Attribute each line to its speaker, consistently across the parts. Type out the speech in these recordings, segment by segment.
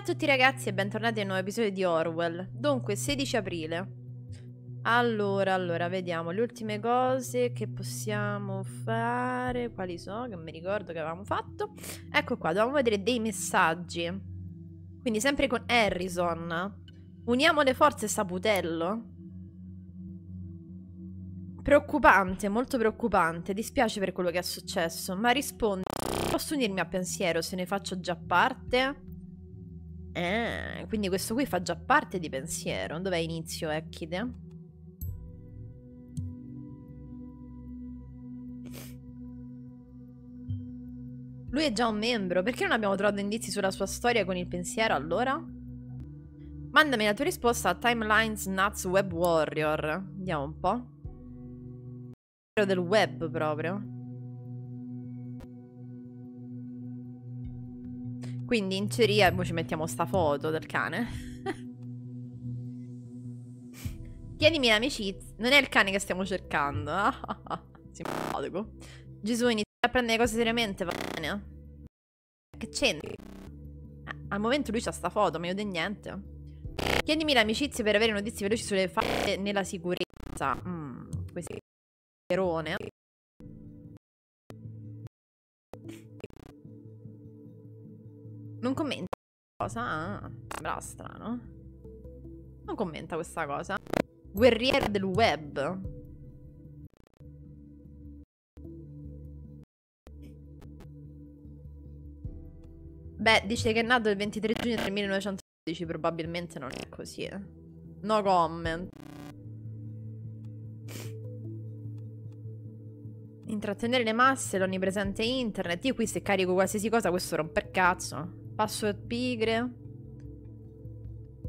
Speaker 1: A tutti ragazzi e bentornati a un nuovo episodio di Orwell. Dunque, 16 aprile. Allora, allora, vediamo le ultime cose che possiamo fare. Quali sono? Che mi ricordo che avevamo fatto. Ecco qua, dovevamo vedere dei messaggi. Quindi sempre con Harrison. Uniamo le forze, Saputello. Preoccupante, molto preoccupante. Dispiace per quello che è successo, ma rispondo. Posso unirmi a pensiero se ne faccio già parte? Eh, quindi questo qui fa già parte di pensiero. Dov'è inizio Ekide? Lui è già un membro. Perché non abbiamo trovato indizi sulla sua storia con il pensiero allora? Mandami la tua risposta a Timelines Nuts Web Warrior. Andiamo un po'. Del web proprio. Quindi in teoria ci mettiamo sta foto del cane. Tienimi l'amicizia. Non è il cane che stiamo cercando. Simpatico. Gesù inizia a prendere cose seriamente, va bene? Che c'entri? Eh, al momento lui c'ha sta foto, ma io di niente. Chiedimi l'amicizia per avere notizie veloci sulle fatte nella sicurezza. Mmm, questo erone. Non commenta cosa? Ah, sembra strano. Non commenta questa cosa. Guerriero del web. Beh, dice che è nato il 23 giugno del 1912, probabilmente non è così. Eh. No comment. Intrattenere le masse, l'onnipresente internet. Io qui se carico qualsiasi cosa, questo romper cazzo. Password pigre.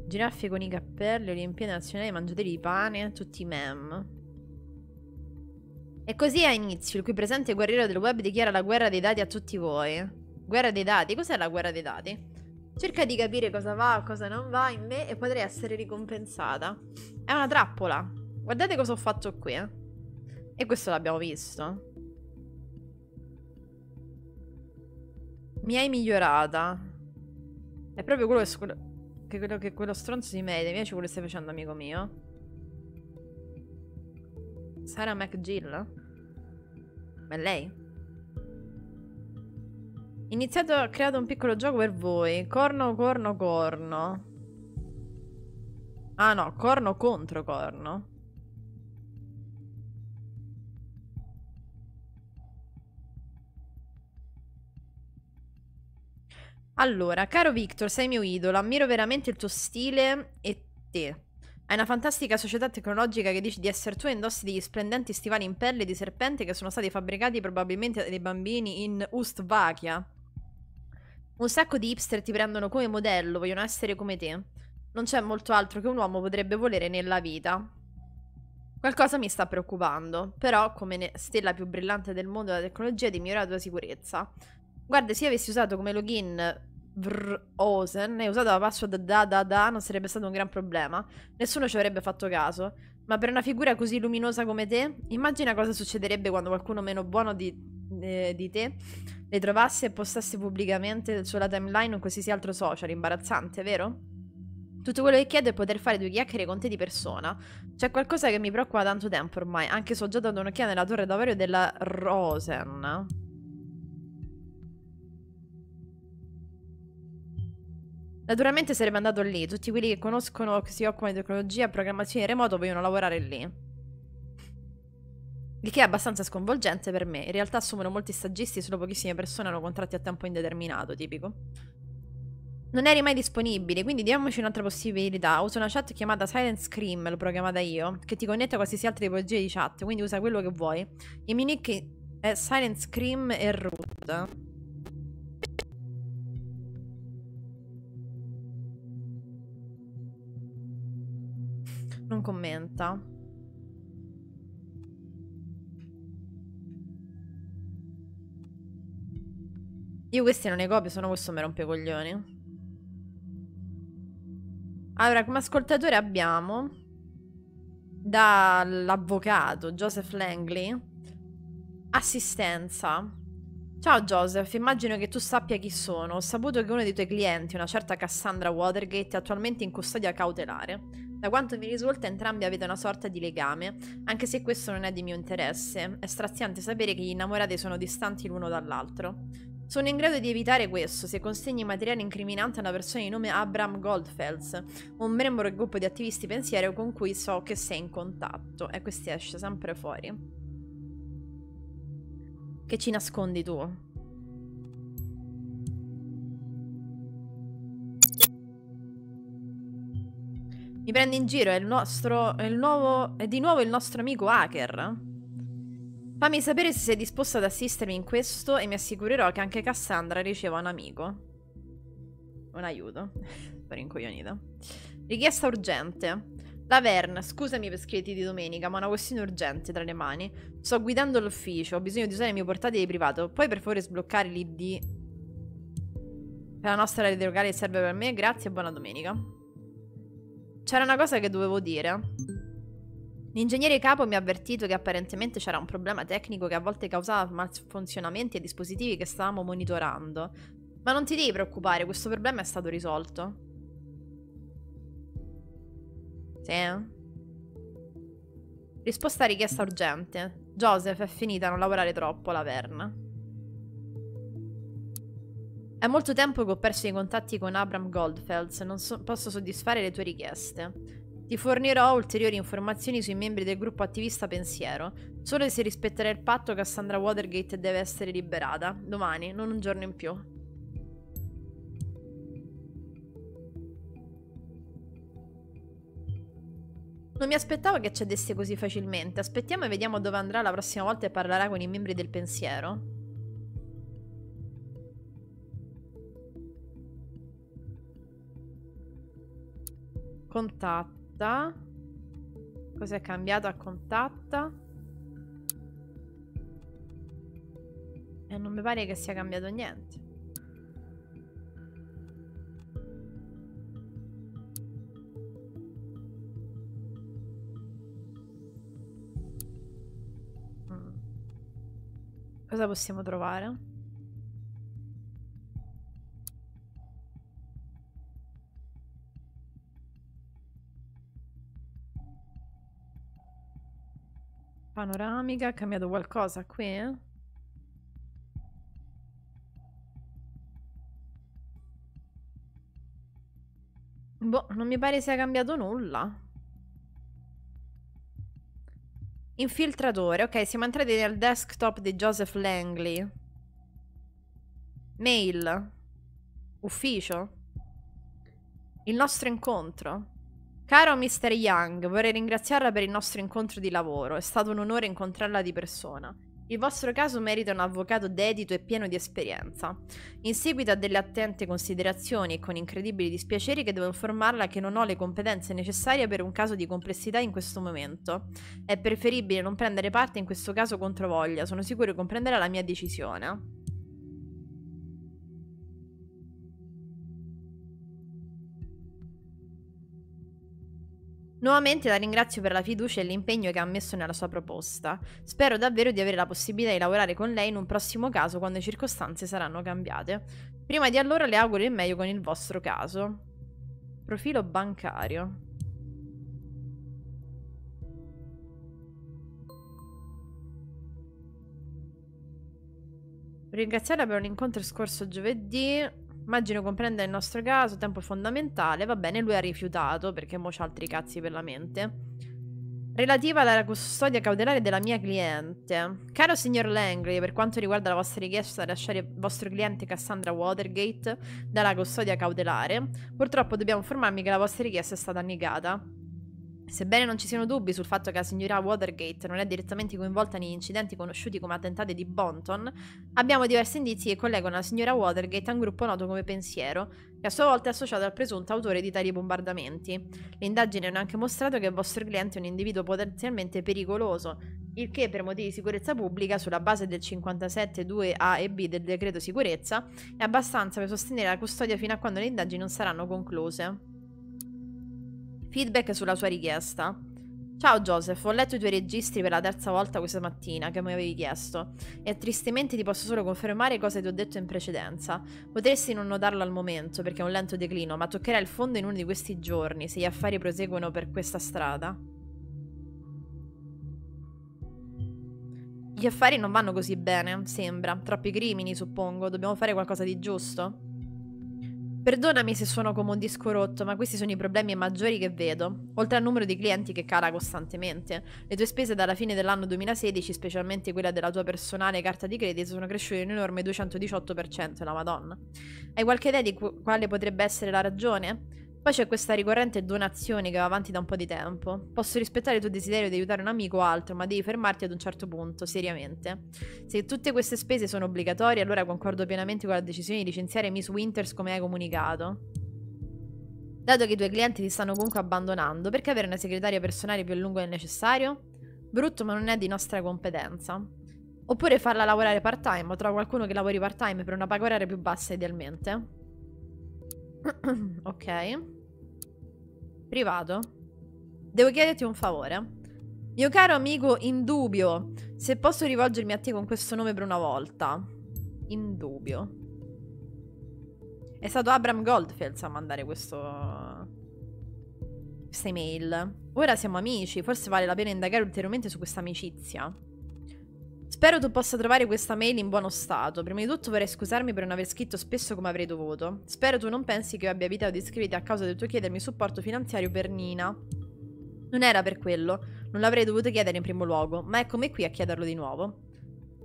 Speaker 1: Giraffe con i cappelli, Olimpiadi nazionali, mangiatori di pane, tutti i mem. E così a inizio, il cui presente guerriero del web dichiara la guerra dei dati a tutti voi. Guerra dei dati? Cos'è la guerra dei dati? Cerca di capire cosa va, cosa non va in me e potrei essere ricompensata. È una trappola. Guardate cosa ho fatto qui. Eh. E questo l'abbiamo visto. Mi hai migliorata. È proprio quello che, che, quello, che quello stronzo di me, mi piace quello che stai facendo, amico mio. Sarah McGill? Ma è lei? Iniziato, ho creato un piccolo gioco per voi. Corno, corno, corno. Ah no, corno contro corno. Allora, caro Victor, sei mio idolo, ammiro veramente il tuo stile e te. Hai una fantastica società tecnologica che dici di essere tu e indossi degli splendenti stivali in pelle di serpente che sono stati fabbricati probabilmente dai bambini in Ustvakia. Un sacco di hipster ti prendono come modello, vogliono essere come te. Non c'è molto altro che un uomo potrebbe volere nella vita. Qualcosa mi sta preoccupando, però come stella più brillante del mondo della tecnologia di migliorare la tua sicurezza. Guarda, se avessi usato come login Vroosen e usato la password da da da non sarebbe stato un gran problema. Nessuno ci avrebbe fatto caso. Ma per una figura così luminosa come te, immagina cosa succederebbe quando qualcuno meno buono di, eh, di te le trovasse e postasse pubblicamente sulla timeline o qualsiasi altro social. Imbarazzante, vero? Tutto quello che chiedo è poter fare due chiacchiere con te di persona. C'è qualcosa che mi preoccupa tanto tempo ormai, anche se ho già dato un'occhiata nella torre d'avorio della Rosen. Naturalmente sarebbe andato lì. Tutti quelli che conoscono, che si occupano di tecnologia e programmazione remoto vogliono lavorare lì. Il che è abbastanza sconvolgente per me. In realtà assumono molti stagisti e solo pochissime persone hanno contratti a tempo indeterminato, tipico. Non eri mai disponibile, quindi diamoci un'altra possibilità. Uso una chat chiamata Silent Scream, l'ho programmata io, che ti connette a qualsiasi altra tipologia di chat, quindi usa quello che vuoi. Il mio nick è Silent Scream e root. Non commenta. Io questi non ne copio, sono questo mi rompe i coglioni. Allora, come ascoltatore abbiamo dall'avvocato Joseph Langley assistenza. Ciao Joseph, immagino che tu sappia chi sono. Ho saputo che uno dei tuoi clienti, una certa Cassandra Watergate, è attualmente in custodia cautelare. Da quanto mi risulta entrambi avete una sorta di legame, anche se questo non è di mio interesse. È straziante sapere che gli innamorati sono distanti l'uno dall'altro. Sono in grado di evitare questo se consegni materiale incriminante a una persona di nome Abraham Goldfels, un membro del gruppo di attivisti pensiero con cui so che sei in contatto. E questo esce sempre fuori. Che ci nascondi tu? Mi prendi in giro, è il nostro. È, il nuovo, è di nuovo il nostro amico hacker. Fammi sapere se sei disposto ad assistermi in questo e mi assicurerò che anche Cassandra riceva un amico. Un aiuto. per incoglionita. Richiesta urgente. Laverne, scusami per scriverti di domenica, ma ho una questione urgente tra le mani. Sto guidando l'ufficio, ho bisogno di usare il mio portatile privato. Puoi per favore sbloccare l'ID? Per la nostra rete locale serve per me, grazie e buona domenica. C'era una cosa che dovevo dire. L'ingegnere capo mi ha avvertito che apparentemente c'era un problema tecnico che a volte causava malfunzionamenti ai dispositivi che stavamo monitorando. Ma non ti devi preoccupare, questo problema è stato risolto. Sì. Risposta richiesta urgente. Joseph è finita a non lavorare troppo, la Verna. È molto tempo che ho perso i contatti con Abram Goldfels non so posso soddisfare le tue richieste. Ti fornirò ulteriori informazioni sui membri del gruppo attivista Pensiero, solo se rispetterai il patto Cassandra Watergate deve essere liberata, domani, non un giorno in più. Non mi aspettavo che cedesse così facilmente. Aspettiamo e vediamo dove andrà la prossima volta e parlerà con i membri del pensiero. Contatta. Cos'è cambiato a contatta? E non mi pare che sia cambiato niente. Cosa possiamo trovare? Panoramica, ha cambiato qualcosa qui? Boh, non mi pare sia cambiato nulla. Infiltratore. Ok, siamo entrati nel desktop di Joseph Langley. Mail. Ufficio. Il nostro incontro. Caro Mr. Young, vorrei ringraziarla per il nostro incontro di lavoro. È stato un onore incontrarla di persona. Il vostro caso merita un avvocato dedito e pieno di esperienza. In seguito a delle attente considerazioni e con incredibili dispiaceri che devo informarla che non ho le competenze necessarie per un caso di complessità in questo momento. È preferibile non prendere parte in questo caso contro voglia, sono sicuro che comprenderà la mia decisione. Nuovamente la ringrazio per la fiducia e l'impegno che ha messo nella sua proposta. Spero davvero di avere la possibilità di lavorare con lei in un prossimo caso quando le circostanze saranno cambiate. Prima di allora le auguro il meglio con il vostro caso. Profilo bancario. Ringraziarla per un incontro scorso giovedì. Immagino comprenda il nostro caso, tempo fondamentale. Va bene, lui ha rifiutato perché mo c'ha altri cazzi per la mente. Relativa alla custodia cautelare della mia cliente. Caro signor Langley, per quanto riguarda la vostra richiesta di lasciare il vostro cliente Cassandra Watergate dalla custodia cautelare, purtroppo dobbiamo informarmi che la vostra richiesta è stata negata. Sebbene non ci siano dubbi sul fatto che la signora Watergate non è direttamente coinvolta negli incidenti conosciuti come attentati di Bonton, abbiamo diversi indizi che collegano la signora Watergate a un gruppo noto come Pensiero, che a sua volta è associato al presunto autore di tali bombardamenti. Le indagini hanno anche mostrato che il vostro cliente è un individuo potenzialmente pericoloso, il che per motivi di sicurezza pubblica, sulla base del 57.2a e b del decreto sicurezza, è abbastanza per sostenere la custodia fino a quando le indagini non saranno concluse. Feedback sulla sua richiesta. Ciao Joseph, ho letto i tuoi registri per la terza volta questa mattina che mi avevi chiesto e tristemente ti posso solo confermare cosa ti ho detto in precedenza. Potresti non notarlo al momento perché è un lento declino, ma toccherà il fondo in uno di questi giorni se gli affari proseguono per questa strada. Gli affari non vanno così bene, sembra. Troppi crimini, suppongo. Dobbiamo fare qualcosa di giusto? Perdonami se suono come un disco rotto, ma questi sono i problemi maggiori che vedo. Oltre al numero di clienti che cala costantemente, le tue spese dalla fine dell'anno 2016, specialmente quella della tua personale carta di credito, sono cresciute un enorme 218%, la madonna. Hai qualche idea di quale potrebbe essere la ragione? Poi c'è questa ricorrente donazione che va avanti da un po' di tempo. Posso rispettare il tuo desiderio di aiutare un amico o altro, ma devi fermarti ad un certo punto, seriamente. Se tutte queste spese sono obbligatorie, allora concordo pienamente con la decisione di licenziare Miss Winters come hai comunicato. Dato che i tuoi clienti ti stanno comunque abbandonando, perché avere una segretaria personale più a lungo del necessario? Brutto, ma non è di nostra competenza. Oppure farla lavorare part-time o trova qualcuno che lavori part-time per una paga oraria più bassa idealmente. ok. Privato. Devo chiederti un favore. Mio caro amico Indubio, se posso rivolgermi a te con questo nome per una volta. Indubio. È stato Abram Goldfels a mandare questo... questa email. Ora siamo amici, forse vale la pena indagare ulteriormente su questa amicizia. Spero tu possa trovare questa mail in buono stato. Prima di tutto vorrei scusarmi per non aver scritto spesso come avrei dovuto. Spero tu non pensi che io abbia evitato di scriverti a causa del tuo chiedermi supporto finanziario per Nina. Non era per quello, non l'avrei dovuto chiedere in primo luogo, ma eccomi qui a chiederlo di nuovo.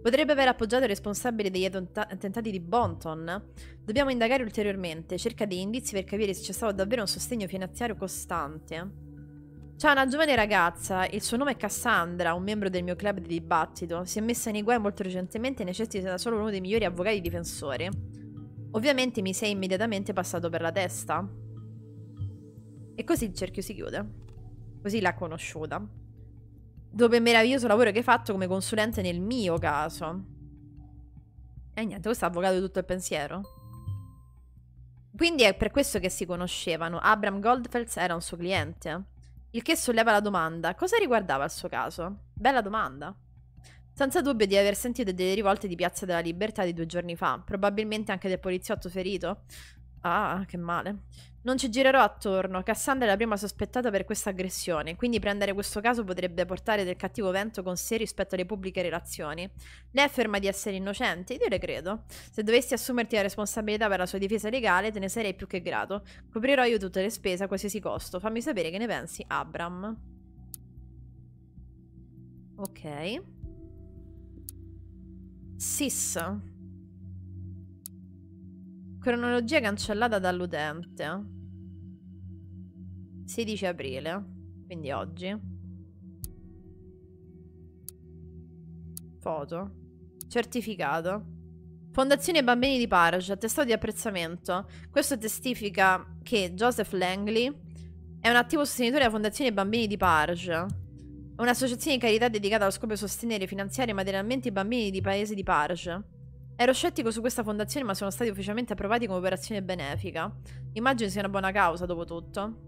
Speaker 1: Potrebbe aver appoggiato il responsabile degli attentati di Bonton. Dobbiamo indagare ulteriormente, cerca degli indizi per capire se c'è stato davvero un sostegno finanziario costante. C'è una giovane ragazza, il suo nome è Cassandra, un membro del mio club di dibattito. Si è messa nei guai molto recentemente e necessita da solo uno dei migliori avvocati difensori. Ovviamente mi sei immediatamente passato per la testa. E così il cerchio si chiude. Così l'ha conosciuta. Dopo il meraviglioso lavoro che hai fatto come consulente nel mio caso. E niente, questo ha avvocato tutto il pensiero. Quindi è per questo che si conoscevano. Abram Goldfels era un suo cliente. Il che solleva la domanda, cosa riguardava il suo caso? Bella domanda. Senza dubbio di aver sentito delle rivolte di Piazza della Libertà di due giorni fa, probabilmente anche del poliziotto ferito. Ah, che male. Non ci girerò attorno. Cassandra è la prima sospettata per questa aggressione, quindi prendere questo caso potrebbe portare del cattivo vento con sé rispetto alle pubbliche relazioni. Lei afferma di essere innocente, io le credo. Se dovessi assumerti la responsabilità per la sua difesa legale, te ne sarei più che grato. Coprirò io tutte le spese a qualsiasi costo. Fammi sapere che ne pensi, Abram. Ok. Sis. Cronologia cancellata dall'utente. 16 aprile, quindi oggi. Foto. Certificato. Fondazione Bambini di Parage, attestato di apprezzamento. Questo testifica che Joseph Langley è un attivo sostenitore della Fondazione Bambini di Parage, un'associazione di carità dedicata allo scopo di sostenere finanziare materialmente i bambini di paese di Parage. Ero scettico su questa fondazione ma sono stati ufficialmente approvati come operazione benefica. Immagino sia una buona causa dopo tutto.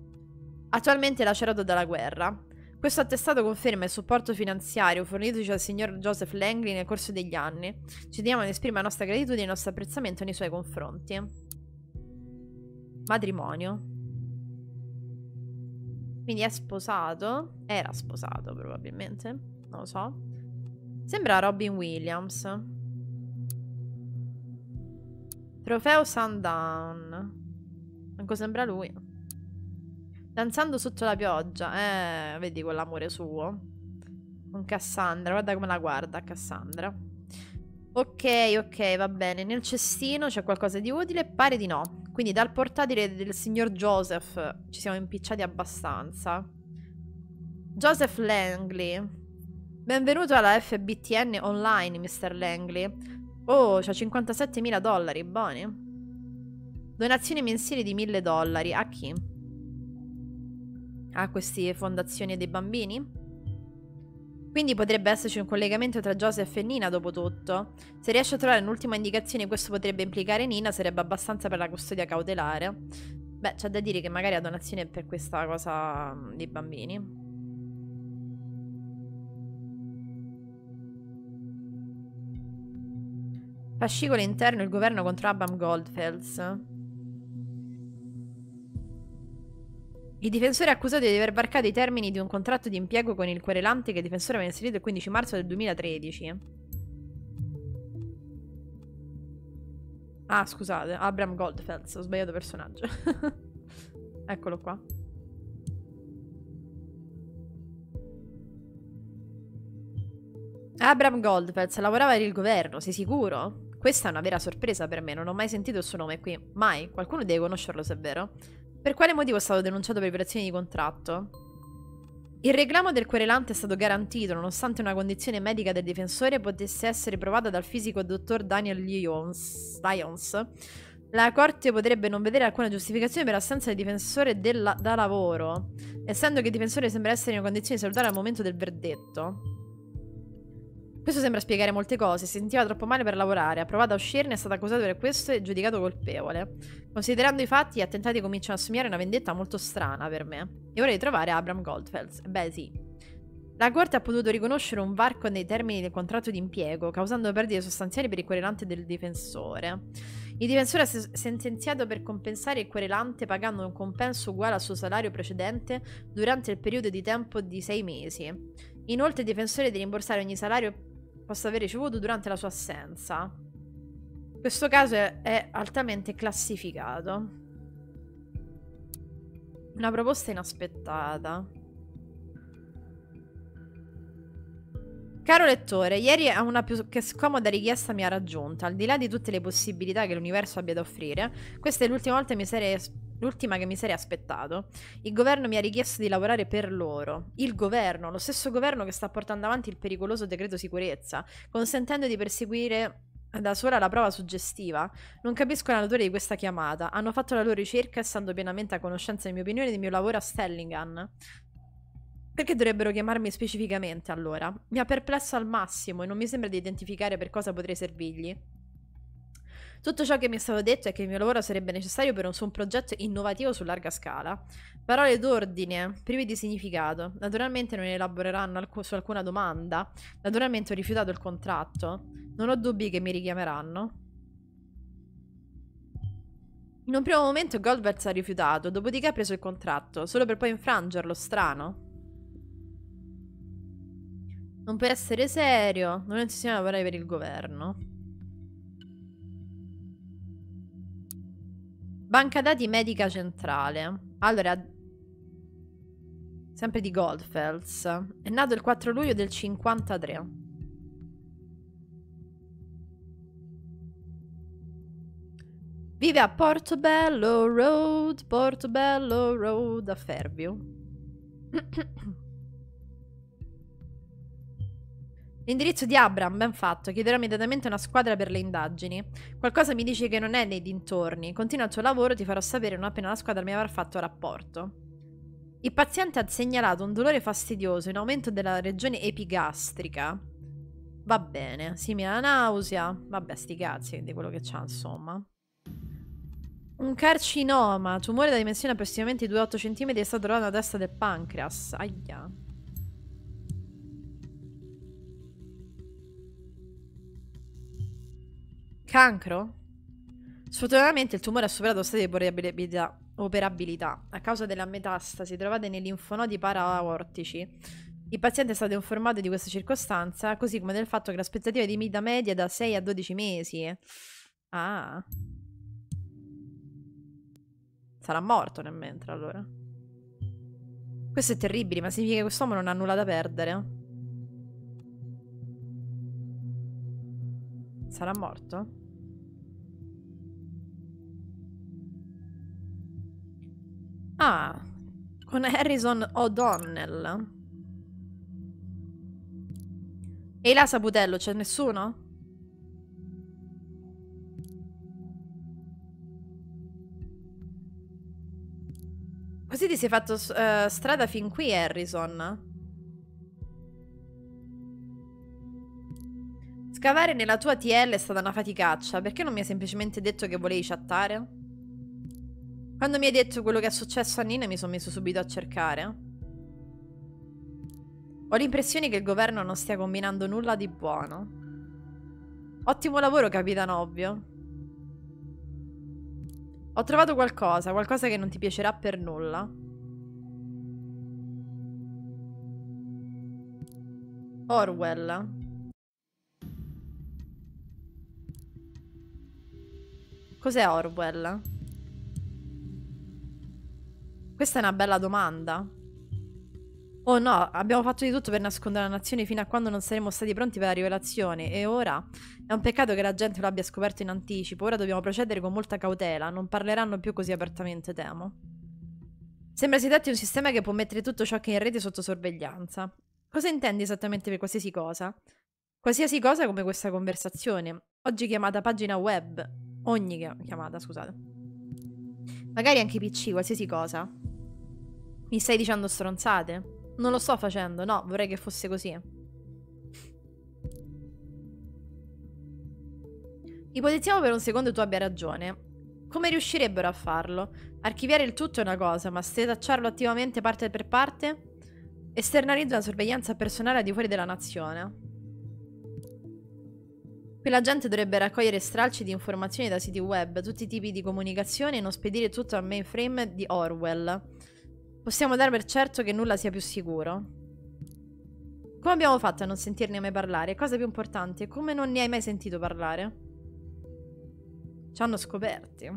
Speaker 1: Attualmente lacerato dalla guerra. Questo attestato conferma il supporto finanziario fornitoci dal signor Joseph Langley nel corso degli anni. Ci diamo ad esprimere la nostra gratitudine e il nostro apprezzamento nei suoi confronti. Matrimonio. Quindi è sposato. Era sposato probabilmente. Non lo so. Sembra Robin Williams. Trofeo Sundown. Manco sembra lui. Danzando sotto la pioggia. Eh, vedi quell'amore suo. Con Cassandra. Guarda come la guarda Cassandra. Ok, ok, va bene. Nel cestino c'è qualcosa di utile? Pare di no. Quindi dal portatile del signor Joseph ci siamo impicciati abbastanza. Joseph Langley. Benvenuto alla FBTN online, Mr. Langley. Oh, c'ha 57.000 dollari, buoni. Donazioni mensili di 1.000 dollari. A chi? a queste fondazioni dei bambini? Quindi potrebbe esserci un collegamento tra Joseph e Nina dopo tutto. Se riesce a trovare un'ultima indicazione questo potrebbe implicare Nina, sarebbe abbastanza per la custodia cautelare. Beh, c'è da dire che magari ha donazione per questa cosa dei bambini. Fascicolo interno il governo contro Abram Goldfels. Il difensore è accusato di aver varcato i termini di un contratto di impiego con il querelante che il difensore aveva inserito il 15 marzo del 2013. Ah, scusate, Abram Goldfels, ho sbagliato personaggio. Eccolo qua. Abram Goldfels lavorava per il governo, sei sicuro? Questa è una vera sorpresa per me, non ho mai sentito il suo nome qui. Mai. Qualcuno deve conoscerlo, se è vero. Per quale motivo è stato denunciato per violazioni di contratto? Il reclamo del querelante è stato garantito nonostante una condizione medica del difensore potesse essere provata dal fisico dottor Daniel Lyons. La corte potrebbe non vedere alcuna giustificazione per l'assenza del difensore della, da lavoro, essendo che il difensore sembra essere in una di salutare al momento del verdetto. Questo sembra spiegare molte cose. Si sentiva troppo male per lavorare, ha provato a uscirne, è stato accusato per questo e giudicato colpevole. Considerando i fatti, gli attentati cominciano a assomigliare a una vendetta molto strana per me. E vorrei trovare Abram Goldfels. Beh, sì. La Corte ha potuto riconoscere un varco nei termini del contratto di impiego, causando perdite sostanziali per il querelante del difensore. Il difensore è sentenziato per compensare il querelante pagando un compenso uguale al suo salario precedente durante il periodo di tempo di sei mesi. Inoltre il difensore deve rimborsare ogni salario possa aver ricevuto durante la sua assenza. Questo caso è, è altamente classificato. Una proposta inaspettata. Caro lettore, ieri una più che scomoda richiesta mi ha raggiunta. Al di là di tutte le possibilità che l'universo abbia da offrire, questa è l'ultima volta mi sarei L'ultima che mi sarei aspettato. Il governo mi ha richiesto di lavorare per loro. Il governo, lo stesso governo che sta portando avanti il pericoloso decreto sicurezza, consentendo di perseguire da sola la prova suggestiva. Non capisco la natura di questa chiamata. Hanno fatto la loro ricerca essendo pienamente a conoscenza delle mie opinioni e del mio lavoro a Stellingan. Perché dovrebbero chiamarmi specificamente allora? Mi ha perplesso al massimo e non mi sembra di identificare per cosa potrei servirgli. Tutto ciò che mi è stato detto è che il mio lavoro sarebbe necessario per un suo progetto innovativo su larga scala. Parole d'ordine, privi di significato. Naturalmente non elaboreranno alc su alcuna domanda. Naturalmente ho rifiutato il contratto. Non ho dubbi che mi richiameranno. In un primo momento Goldberg ha rifiutato, dopodiché ha preso il contratto, solo per poi infrangerlo, strano. Non puoi essere serio, non insistiamo a lavorare per il governo. Banca dati medica centrale. Allora, sempre di Goldfels. È nato il 4 luglio del 53. Vive a Portobello Road, Portobello Road a Fairview. L'indirizzo di Abram, ben fatto, chiederò immediatamente una squadra per le indagini. Qualcosa mi dice che non è nei dintorni. Continua il tuo lavoro, ti farò sapere non appena la squadra mi avrà fatto rapporto. Il paziente ha segnalato un dolore fastidioso in aumento della regione epigastrica. Va bene, simile alla nausea. Vabbè, sti cazzi di quello che c'ha, insomma. Un carcinoma, tumore da dimensione approssimativamente 2,8 cm è stato trovato nella testa del pancreas. Aia. Cancro? Sfortunatamente il tumore ha superato lo stadio di operabilità, a causa della metastasi trovate nei linfonodi paraortici. Il paziente è stato informato di questa circostanza, così come del fatto che l'aspettativa di vita media è da 6 a 12 mesi. Ah. Sarà morto nel mentre allora. Questo è terribile, ma significa che quest'uomo non ha nulla da perdere. Sarà morto? Ah, con Harrison O'Donnell. E là Saputello, c'è nessuno? Così ti sei fatto uh, strada fin qui, Harrison. Scavare nella tua TL è stata una faticaccia. Perché non mi hai semplicemente detto che volevi chattare? Quando mi hai detto quello che è successo a Nina mi sono messo subito a cercare. Ho l'impressione che il governo non stia combinando nulla di buono. Ottimo lavoro, capitano ovvio. Ho trovato qualcosa, qualcosa che non ti piacerà per nulla. Orwell. Cos'è Orwell? Questa è una bella domanda. Oh no, abbiamo fatto di tutto per nascondere la nazione fino a quando non saremo stati pronti per la rivelazione e ora è un peccato che la gente lo abbia scoperto in anticipo, ora dobbiamo procedere con molta cautela, non parleranno più così apertamente, temo. Sembra si tratti di un sistema che può mettere tutto ciò che è in rete sotto sorveglianza. Cosa intendi esattamente per qualsiasi cosa? Qualsiasi cosa come questa conversazione, oggi chiamata pagina web, ogni chiamata, scusate. Magari anche PC, qualsiasi cosa. Mi stai dicendo stronzate? Non lo sto facendo, no, vorrei che fosse così. Ipotizziamo per un secondo tu abbia ragione. Come riuscirebbero a farlo? Archiviare il tutto è una cosa, ma setacciarlo attivamente parte per parte? Esternalizza la sorveglianza personale al di fuori della nazione. Qui la gente dovrebbe raccogliere stralci di informazioni da siti web, tutti i tipi di comunicazione e non spedire tutto al mainframe di Orwell. Possiamo dare per certo che nulla sia più sicuro. Come abbiamo fatto a non sentirne mai parlare? Cosa più importante, come non ne hai mai sentito parlare? Ci hanno scoperti.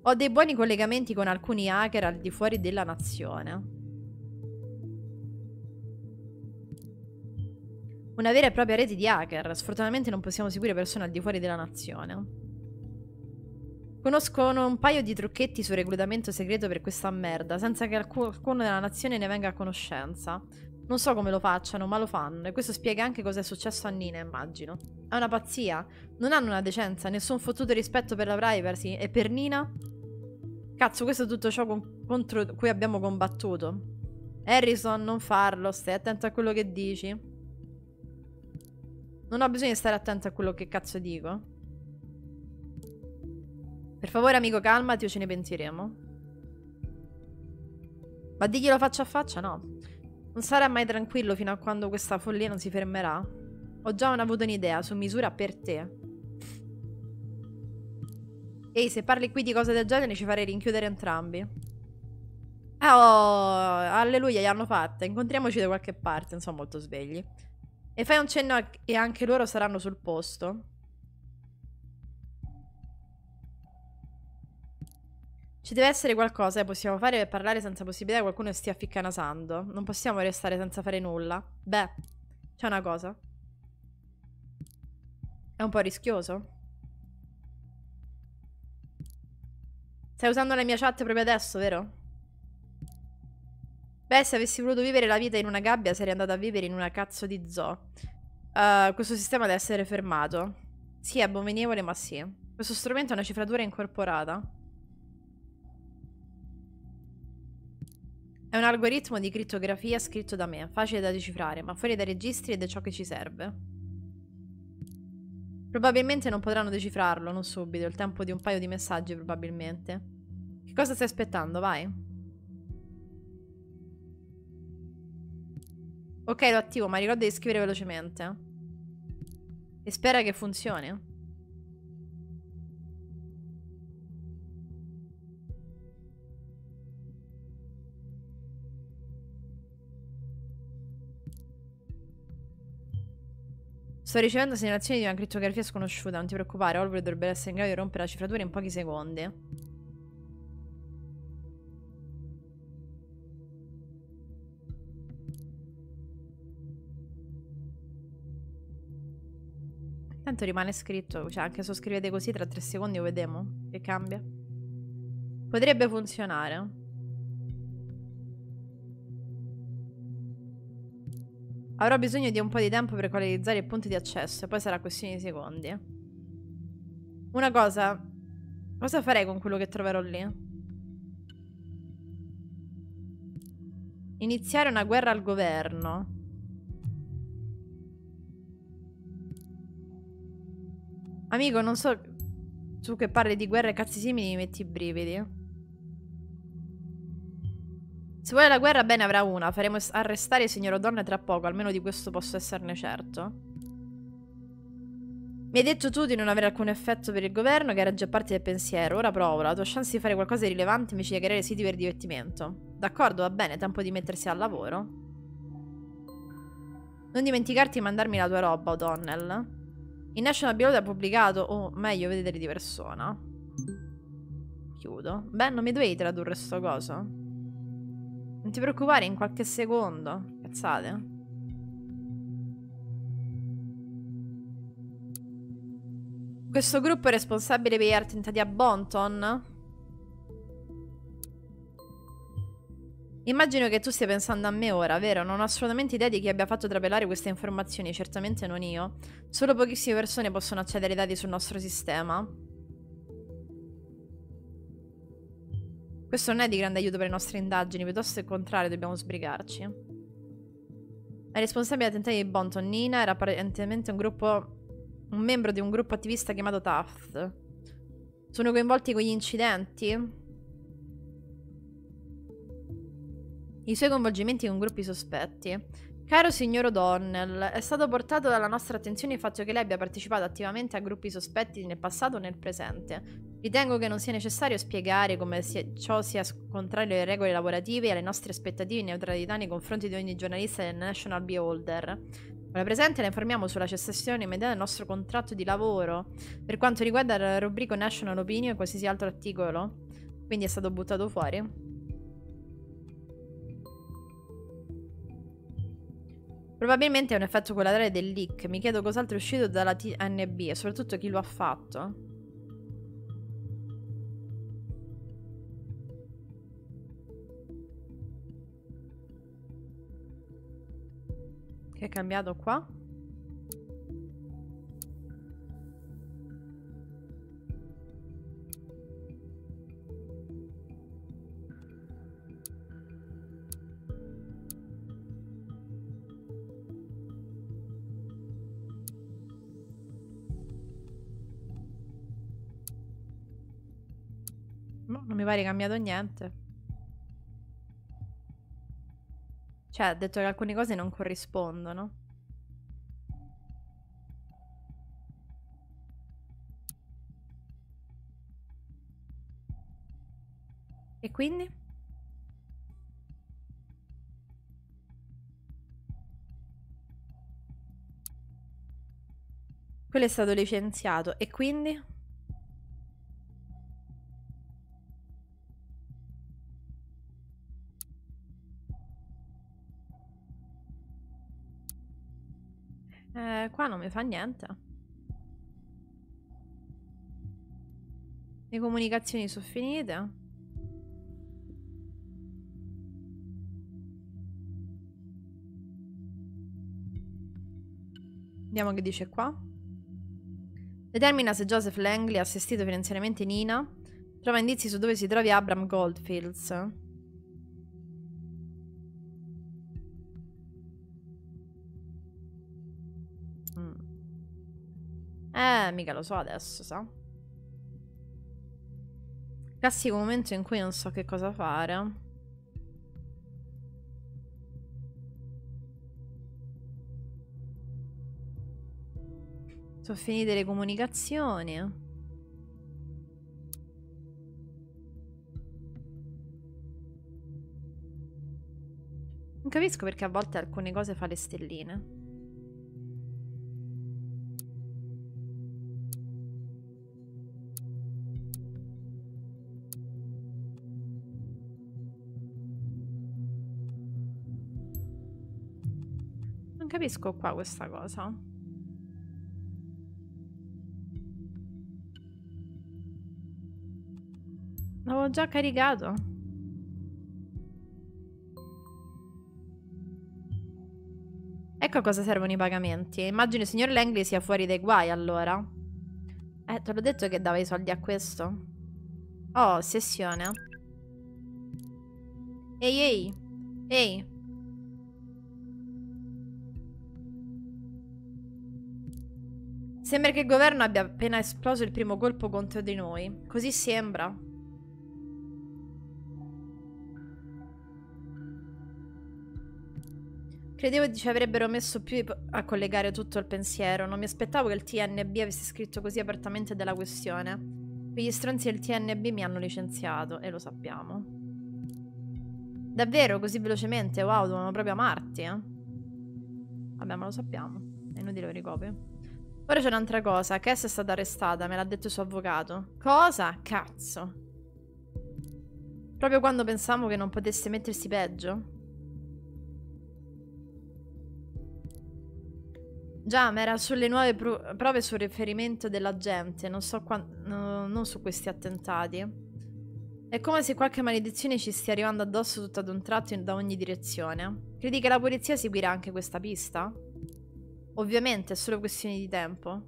Speaker 1: Ho dei buoni collegamenti con alcuni hacker al di fuori della nazione. Una vera e propria rete di hacker. Sfortunatamente non possiamo seguire persone al di fuori della nazione. Conoscono un paio di trucchetti sul reclutamento segreto per questa merda, senza che qualcuno della nazione ne venga a conoscenza. Non so come lo facciano, ma lo fanno, e questo spiega anche cosa è successo a Nina, immagino. È una pazzia. Non hanno una decenza, nessun fottuto rispetto per la privacy. E per Nina? Cazzo, questo è tutto ciò con contro cui abbiamo combattuto. Harrison, non farlo, stai attento a quello che dici. Non ho bisogno di stare attento a quello che cazzo dico. Per favore, amico, calmati o ce ne pentiremo. Ma diglielo faccia a faccia? No. Non sarà mai tranquillo fino a quando questa follia non si fermerà. Ho già avuto un'idea su misura per te. Ehi, se parli qui di cose del genere ci farei rinchiudere entrambi. Oh, alleluia, gli hanno fatta. Incontriamoci da qualche parte, non sono molto svegli. E fai un cenno e anche loro saranno sul posto. Ci deve essere qualcosa che possiamo fare per parlare senza possibilità che qualcuno stia ficcanasando. Non possiamo restare senza fare nulla. Beh, c'è una cosa. È un po' rischioso. Stai usando la mia chat proprio adesso, vero? Beh, se avessi voluto vivere la vita in una gabbia sarei andata a vivere in una cazzo di zoo. Uh, questo sistema deve essere fermato. Sì, è abominevole, ma sì. Questo strumento ha una cifratura incorporata. È un algoritmo di crittografia scritto da me, facile da decifrare, ma fuori dai registri ed è ciò che ci serve. Probabilmente non potranno decifrarlo, non subito, il tempo di un paio di messaggi probabilmente. Che cosa stai aspettando? Vai. Ok, lo attivo, ma ricorda di scrivere velocemente. E spera che funzioni. Sto ricevendo segnalazioni di una crittografia sconosciuta, non ti preoccupare, Oliver dovrebbe essere in grado di rompere la cifratura in pochi secondi. Tanto rimane scritto, cioè anche se lo scrivete così tra tre secondi lo vediamo che cambia. Potrebbe funzionare. Avrò bisogno di un po' di tempo per equalizzare i punti di accesso poi sarà questione di secondi. Una cosa. Cosa farei con quello che troverò lì? Iniziare una guerra al governo. Amico, non so... Tu che parli di guerre e cazzi simili mi metti i brividi. Se vuole la guerra, bene, avrà una. Faremo arrestare il signor O'Donnell tra poco, almeno di questo posso esserne certo. Mi hai detto tu di non avere alcun effetto per il governo, che era già parte del pensiero. Ora provo, la tua chance di fare qualcosa di rilevante invece di creare siti per divertimento. D'accordo, va bene, tempo di mettersi al lavoro. Non dimenticarti di mandarmi la tua roba, O'Donnell. Il National Bureau ha pubblicato, o meglio, vedete di persona. Chiudo. Beh, non mi dovevi tradurre sto coso? Non ti preoccupare, in qualche secondo. Cazzate. Questo gruppo è responsabile per gli attentati a Bonton? Immagino che tu stia pensando a me ora, vero? Non ho assolutamente idea di chi abbia fatto trapelare queste informazioni, certamente non io. Solo pochissime persone possono accedere ai dati sul nostro sistema. Questo non è di grande aiuto per le nostre indagini, piuttosto il contrario, dobbiamo sbrigarci. È responsabile degli attentati di Bonton. Nina era apparentemente un gruppo un membro di un gruppo attivista chiamato Taft. Sono coinvolti con gli incidenti? I suoi coinvolgimenti con gruppi sospetti. Caro signor O'Donnell, è stato portato dalla nostra attenzione il fatto che lei abbia partecipato attivamente a gruppi sospetti nel passato o nel presente. Ritengo che non sia necessario spiegare come ciò sia contrario alle regole lavorative e alle nostre aspettative di neutralità nei confronti di ogni giornalista del National Beholder. Ora presente la informiamo sulla cessazione immediata del nostro contratto di lavoro per quanto riguarda il rubrico National Opinion e qualsiasi altro articolo. Quindi è stato buttato fuori. Probabilmente è un effetto collaterale del leak. Mi chiedo cos'altro è uscito dalla TNB e soprattutto chi lo ha fatto. Che è cambiato qua? Pare cambiato niente. Cioè, ha detto che alcune cose non corrispondono. E quindi? Quello è stato licenziato. E quindi? Mi fa niente. Le comunicazioni sono finite. Vediamo che dice qua. Determina se Joseph Langley ha assistito finanziariamente Nina. Trova indizi su dove si trovi Abram Goldfields. Eh, mica lo so adesso, sa? Classico momento in cui non so che cosa fare. Sono finite le comunicazioni. Non capisco perché a volte alcune cose fa le stelline. Capisco qua questa cosa. L'avevo già caricato. Ecco a cosa servono i pagamenti. Immagino il signor Langley sia fuori dai guai allora. Eh, te l'ho detto che dava i soldi a questo. Oh, sessione. Ehi, ehi. Ehi. Sembra che il governo abbia appena esploso il primo colpo contro di noi. Così sembra. Credevo ci avrebbero messo più a collegare tutto il pensiero. Non mi aspettavo che il TNB avesse scritto così apertamente della questione. Quegli stronzi del TNB mi hanno licenziato, e lo sappiamo. Davvero, così velocemente? Wow, dovevano proprio amarti, eh? Vabbè, ma lo sappiamo. È inutile che ricopio. Ora c'è un'altra cosa. Cass è stata arrestata, me l'ha detto il suo avvocato. Cosa? Cazzo. Proprio quando pensavo che non potesse mettersi peggio? Già, ma era sulle nuove pro prove sul riferimento della gente, non so no, non su questi attentati. È come se qualche maledizione ci stia arrivando addosso tutto ad un tratto da ogni direzione. Credi che la polizia seguirà anche questa pista? Ovviamente, è solo questione di tempo.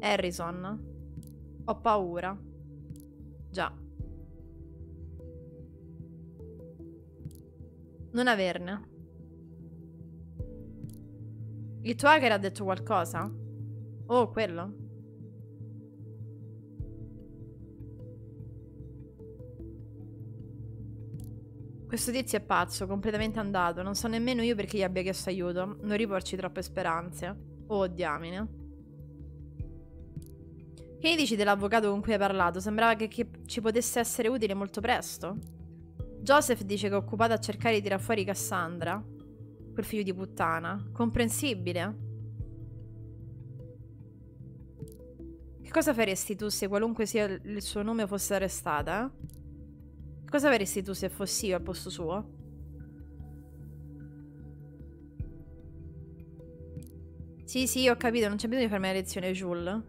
Speaker 1: Harrison. Ho paura. Già. Non averne. Il tuo hacker ha detto qualcosa? Oh, quello? Questo tizio è pazzo, completamente andato. Non so nemmeno io perché gli abbia chiesto aiuto. Non riporci troppe speranze. Oh, diamine. Che ne dici dell'avvocato con cui hai parlato? Sembrava che, che, ci potesse essere utile molto presto. Joseph dice che è occupato a cercare di tirare fuori Cassandra. Quel figlio di puttana. Comprensibile. Che cosa faresti tu se qualunque sia il suo nome fosse arrestata? Che cosa faresti tu se fossi io al posto suo? Sì, sì, ho capito, non c'è bisogno di farmi la lezione, Jules.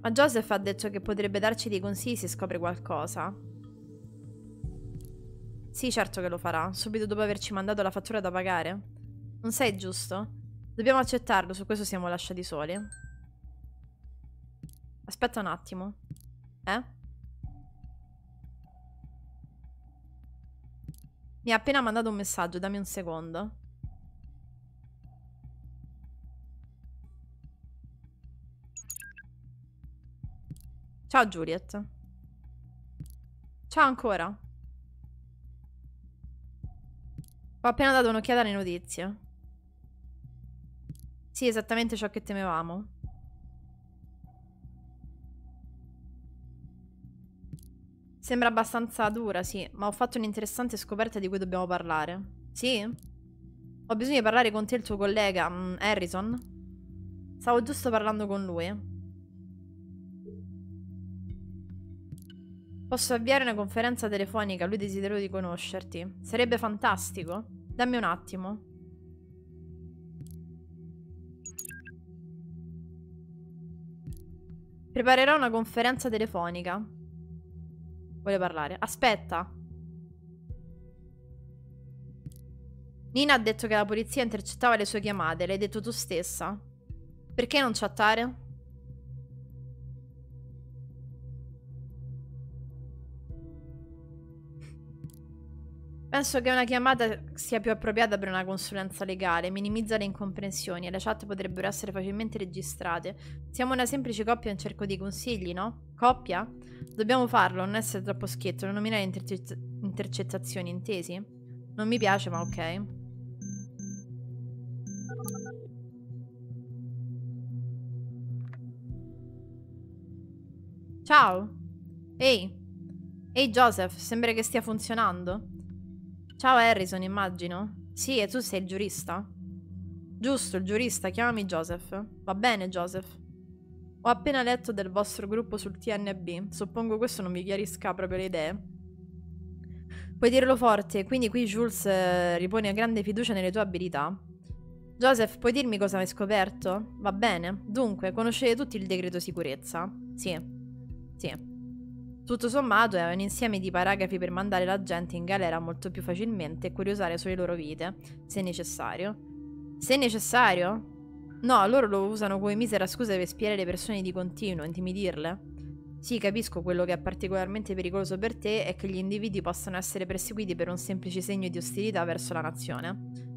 Speaker 1: Ma Joseph ha detto che potrebbe darci dei consigli se scopre qualcosa. Sì, certo che lo farà, subito dopo averci mandato la fattura da pagare. Non sei giusto? Dobbiamo accettarlo, su questo siamo lasciati soli. Aspetta un attimo. Eh? Mi ha appena mandato un messaggio, dammi un secondo. Ciao Juliet. Ciao ancora. Ho appena dato un'occhiata alle notizie. Sì, esattamente ciò che temevamo. Sembra abbastanza dura, sì, ma ho fatto un'interessante scoperta di cui dobbiamo parlare. Sì? Ho bisogno di parlare con te e il tuo collega, um, Harrison. Stavo giusto parlando con lui. Posso avviare una conferenza telefonica, lui desidero di conoscerti. Sarebbe fantastico. Dammi un attimo. Preparerò una conferenza telefonica. Vuole parlare. Aspetta. Nina ha detto che la polizia intercettava le sue chiamate. L'hai detto tu stessa. Perché non chattare? Penso che una chiamata sia più appropriata per una consulenza legale, minimizza le incomprensioni e le chat potrebbero essere facilmente registrate. Siamo una semplice coppia in cerco di consigli, no? Coppia? Dobbiamo farlo, non essere troppo schietto, non nominare interce intercettazioni, intesi? Non mi piace, ma ok. Ciao! Ehi! Ehi Joseph, sembra che stia funzionando. Ciao Harrison, immagino. Sì, e tu sei il giurista? Giusto, il giurista, chiamami Joseph. Va bene, Joseph. Ho appena letto del vostro gruppo sul TNB. Suppongo questo non vi chiarisca proprio le idee. Puoi dirlo forte, quindi qui Jules eh, ripone grande fiducia nelle tue abilità. Joseph, puoi dirmi cosa hai scoperto? Va bene. Dunque, conoscete tutti il decreto sicurezza? Sì. Sì. Tutto sommato è un insieme di paragrafi per mandare la gente in galera molto più facilmente e curiosare sulle loro vite, se necessario. Se necessario? No, loro lo usano come misera scusa per spiare le persone di continuo, intimidirle. Sì, capisco quello che è particolarmente pericoloso per te è che gli individui possano essere perseguiti per un semplice segno di ostilità verso la nazione.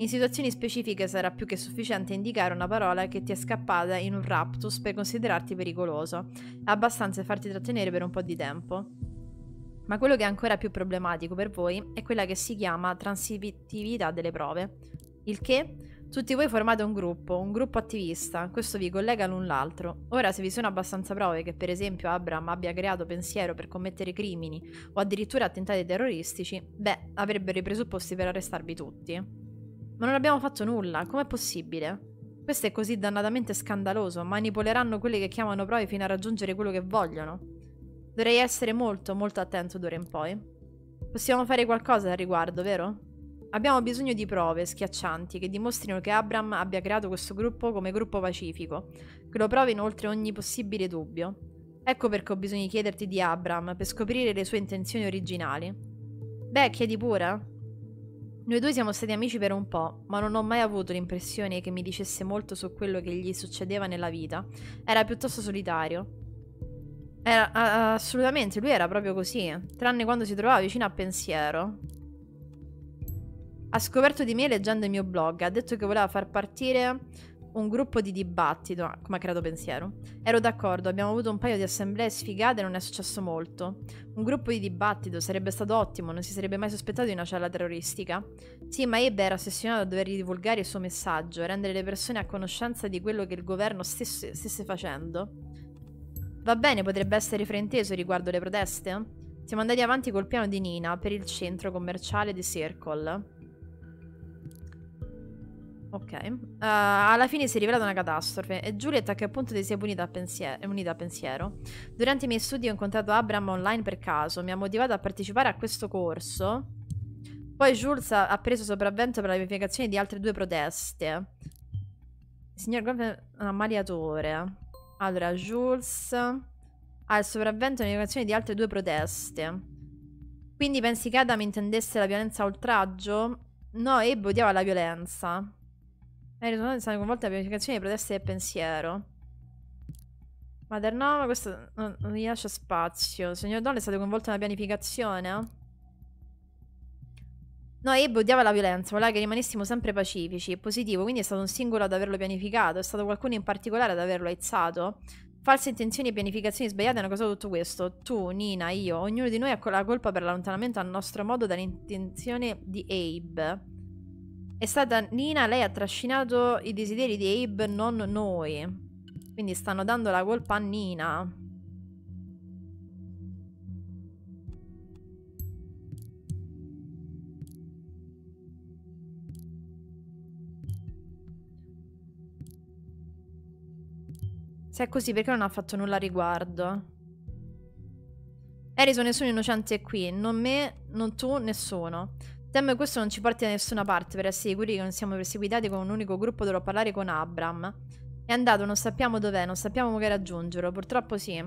Speaker 1: In situazioni specifiche sarà più che sufficiente indicare una parola che ti è scappata in un raptus per considerarti pericoloso. Abbastanza farti trattenere per un po' di tempo. Ma quello che è ancora più problematico per voi è quella che si chiama transitività delle prove. Il che? Tutti voi formate un gruppo, un gruppo attivista, questo vi collega l'un l'altro. Ora, se vi sono abbastanza prove che per esempio Abram abbia creato pensiero per commettere crimini o addirittura attentati terroristici, beh, avrebbero i presupposti per arrestarvi tutti. Ma non abbiamo fatto nulla, com'è possibile? Questo è così dannatamente scandaloso, manipoleranno quelli che chiamano prove fino a raggiungere quello che vogliono. Dovrei essere molto, molto attento d'ora in poi. Possiamo fare qualcosa al riguardo, vero? Abbiamo bisogno di prove schiaccianti che dimostrino che Abram abbia creato questo gruppo come gruppo pacifico, che lo provino oltre ogni possibile dubbio. Ecco perché ho bisogno di chiederti di Abram, per scoprire le sue intenzioni originali. Beh, chiedi pure. Noi due siamo stati amici per un po', ma non ho mai avuto l'impressione che mi dicesse molto su quello che gli succedeva nella vita. Era piuttosto solitario. Era, assolutamente, lui era proprio così, tranne quando si trovava vicino a pensiero. Ha scoperto di me leggendo il mio blog. Ha detto che voleva far partire un gruppo di dibattito, come ha creato pensiero. Ero d'accordo, abbiamo avuto un paio di assemblee sfigate e non è successo molto. Un gruppo di dibattito sarebbe stato ottimo, non si sarebbe mai sospettato di una cella terroristica. Sì, ma Ebbe era ossessionato a dover divulgare il suo messaggio, rendere le persone a conoscenza di quello che il governo stesse, stesse facendo. Va bene, potrebbe essere frainteso riguardo le proteste? Siamo andati avanti col piano di Nina per il centro commerciale di Circle. Ok. Uh, alla fine si è rivelata una catastrofe e Juliet a che punto ti sei unita a, pensiero, unita a pensiero. Durante i miei studi ho incontrato Abram online per caso, mi ha motivato a partecipare a questo corso. Poi Jules ha preso sopravvento per la pianificazione di altre due proteste. Signor Gold ammaliatore. Allora, Jules ha il sopravvento nella pianificazione di altre due proteste. Quindi pensi che Adam intendesse la violenza a oltraggio? No, Abe odiava la violenza. Le risonanze sono coinvolte nella pianificazione di proteste del pensiero. Mother no, ma questo non, non gli lascia spazio. Signor Don è stato coinvolto nella pianificazione? No, Abe odiava la violenza, voleva che rimanessimo sempre pacifici. È positivo, quindi è stato un singolo ad averlo pianificato. È stato qualcuno in particolare ad averlo aizzato. False intenzioni e pianificazioni sbagliate hanno causato tutto questo. Tu, Nina, io, ognuno di noi ha la colpa per l'allontanamento al nostro modo dall'intenzione di Abe. È stata Nina, lei ha trascinato i desideri di Abe, non noi. Quindi stanno dando la colpa a Nina. Se è così, perché non ha fatto nulla a riguardo? Harrison, nessuno innocente qui. Non me, non tu, nessuno. Che questo non ci porti da nessuna parte per essere sicuri che non siamo perseguitati con un unico gruppo dovrò parlare con Abram. È andato, non sappiamo dov'è, non sappiamo come raggiungerlo, purtroppo sì.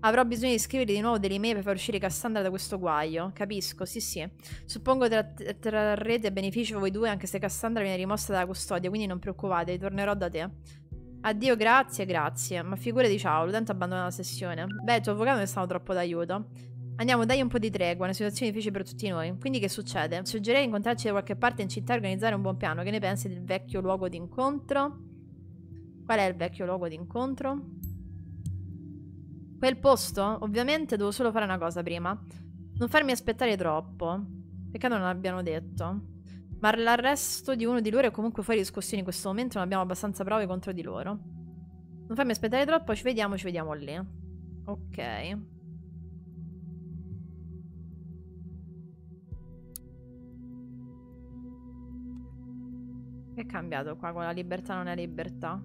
Speaker 1: Avrò bisogno di scrivere di nuovo delle email per far uscire Cassandra da questo guaio. Capisco, sì sì. Suppongo che trarrete beneficio voi due anche se Cassandra viene rimossa dalla custodia, quindi non preoccupate, tornerò da te. Addio, grazie, grazie. Ma figurati ciao, l'utente abbandona la sessione. Beh, il tuo avvocato è stato troppo d'aiuto. Andiamo, dai un po' di tregua, una situazione difficile per tutti noi. Quindi che succede? Suggerirei di incontrarci da qualche parte in città e organizzare un buon piano. Che ne pensi del vecchio luogo d'incontro? Qual è il vecchio luogo d'incontro? Quel posto? Ovviamente devo solo fare una cosa prima. Non farmi aspettare troppo. Peccato non l'abbiano detto. Ma l'arresto di uno di loro è comunque fuori discussione in questo momento. Non abbiamo abbastanza prove contro di loro. Non farmi aspettare troppo, ci vediamo, ci vediamo lì. Ok. È cambiato qua con la libertà non è libertà?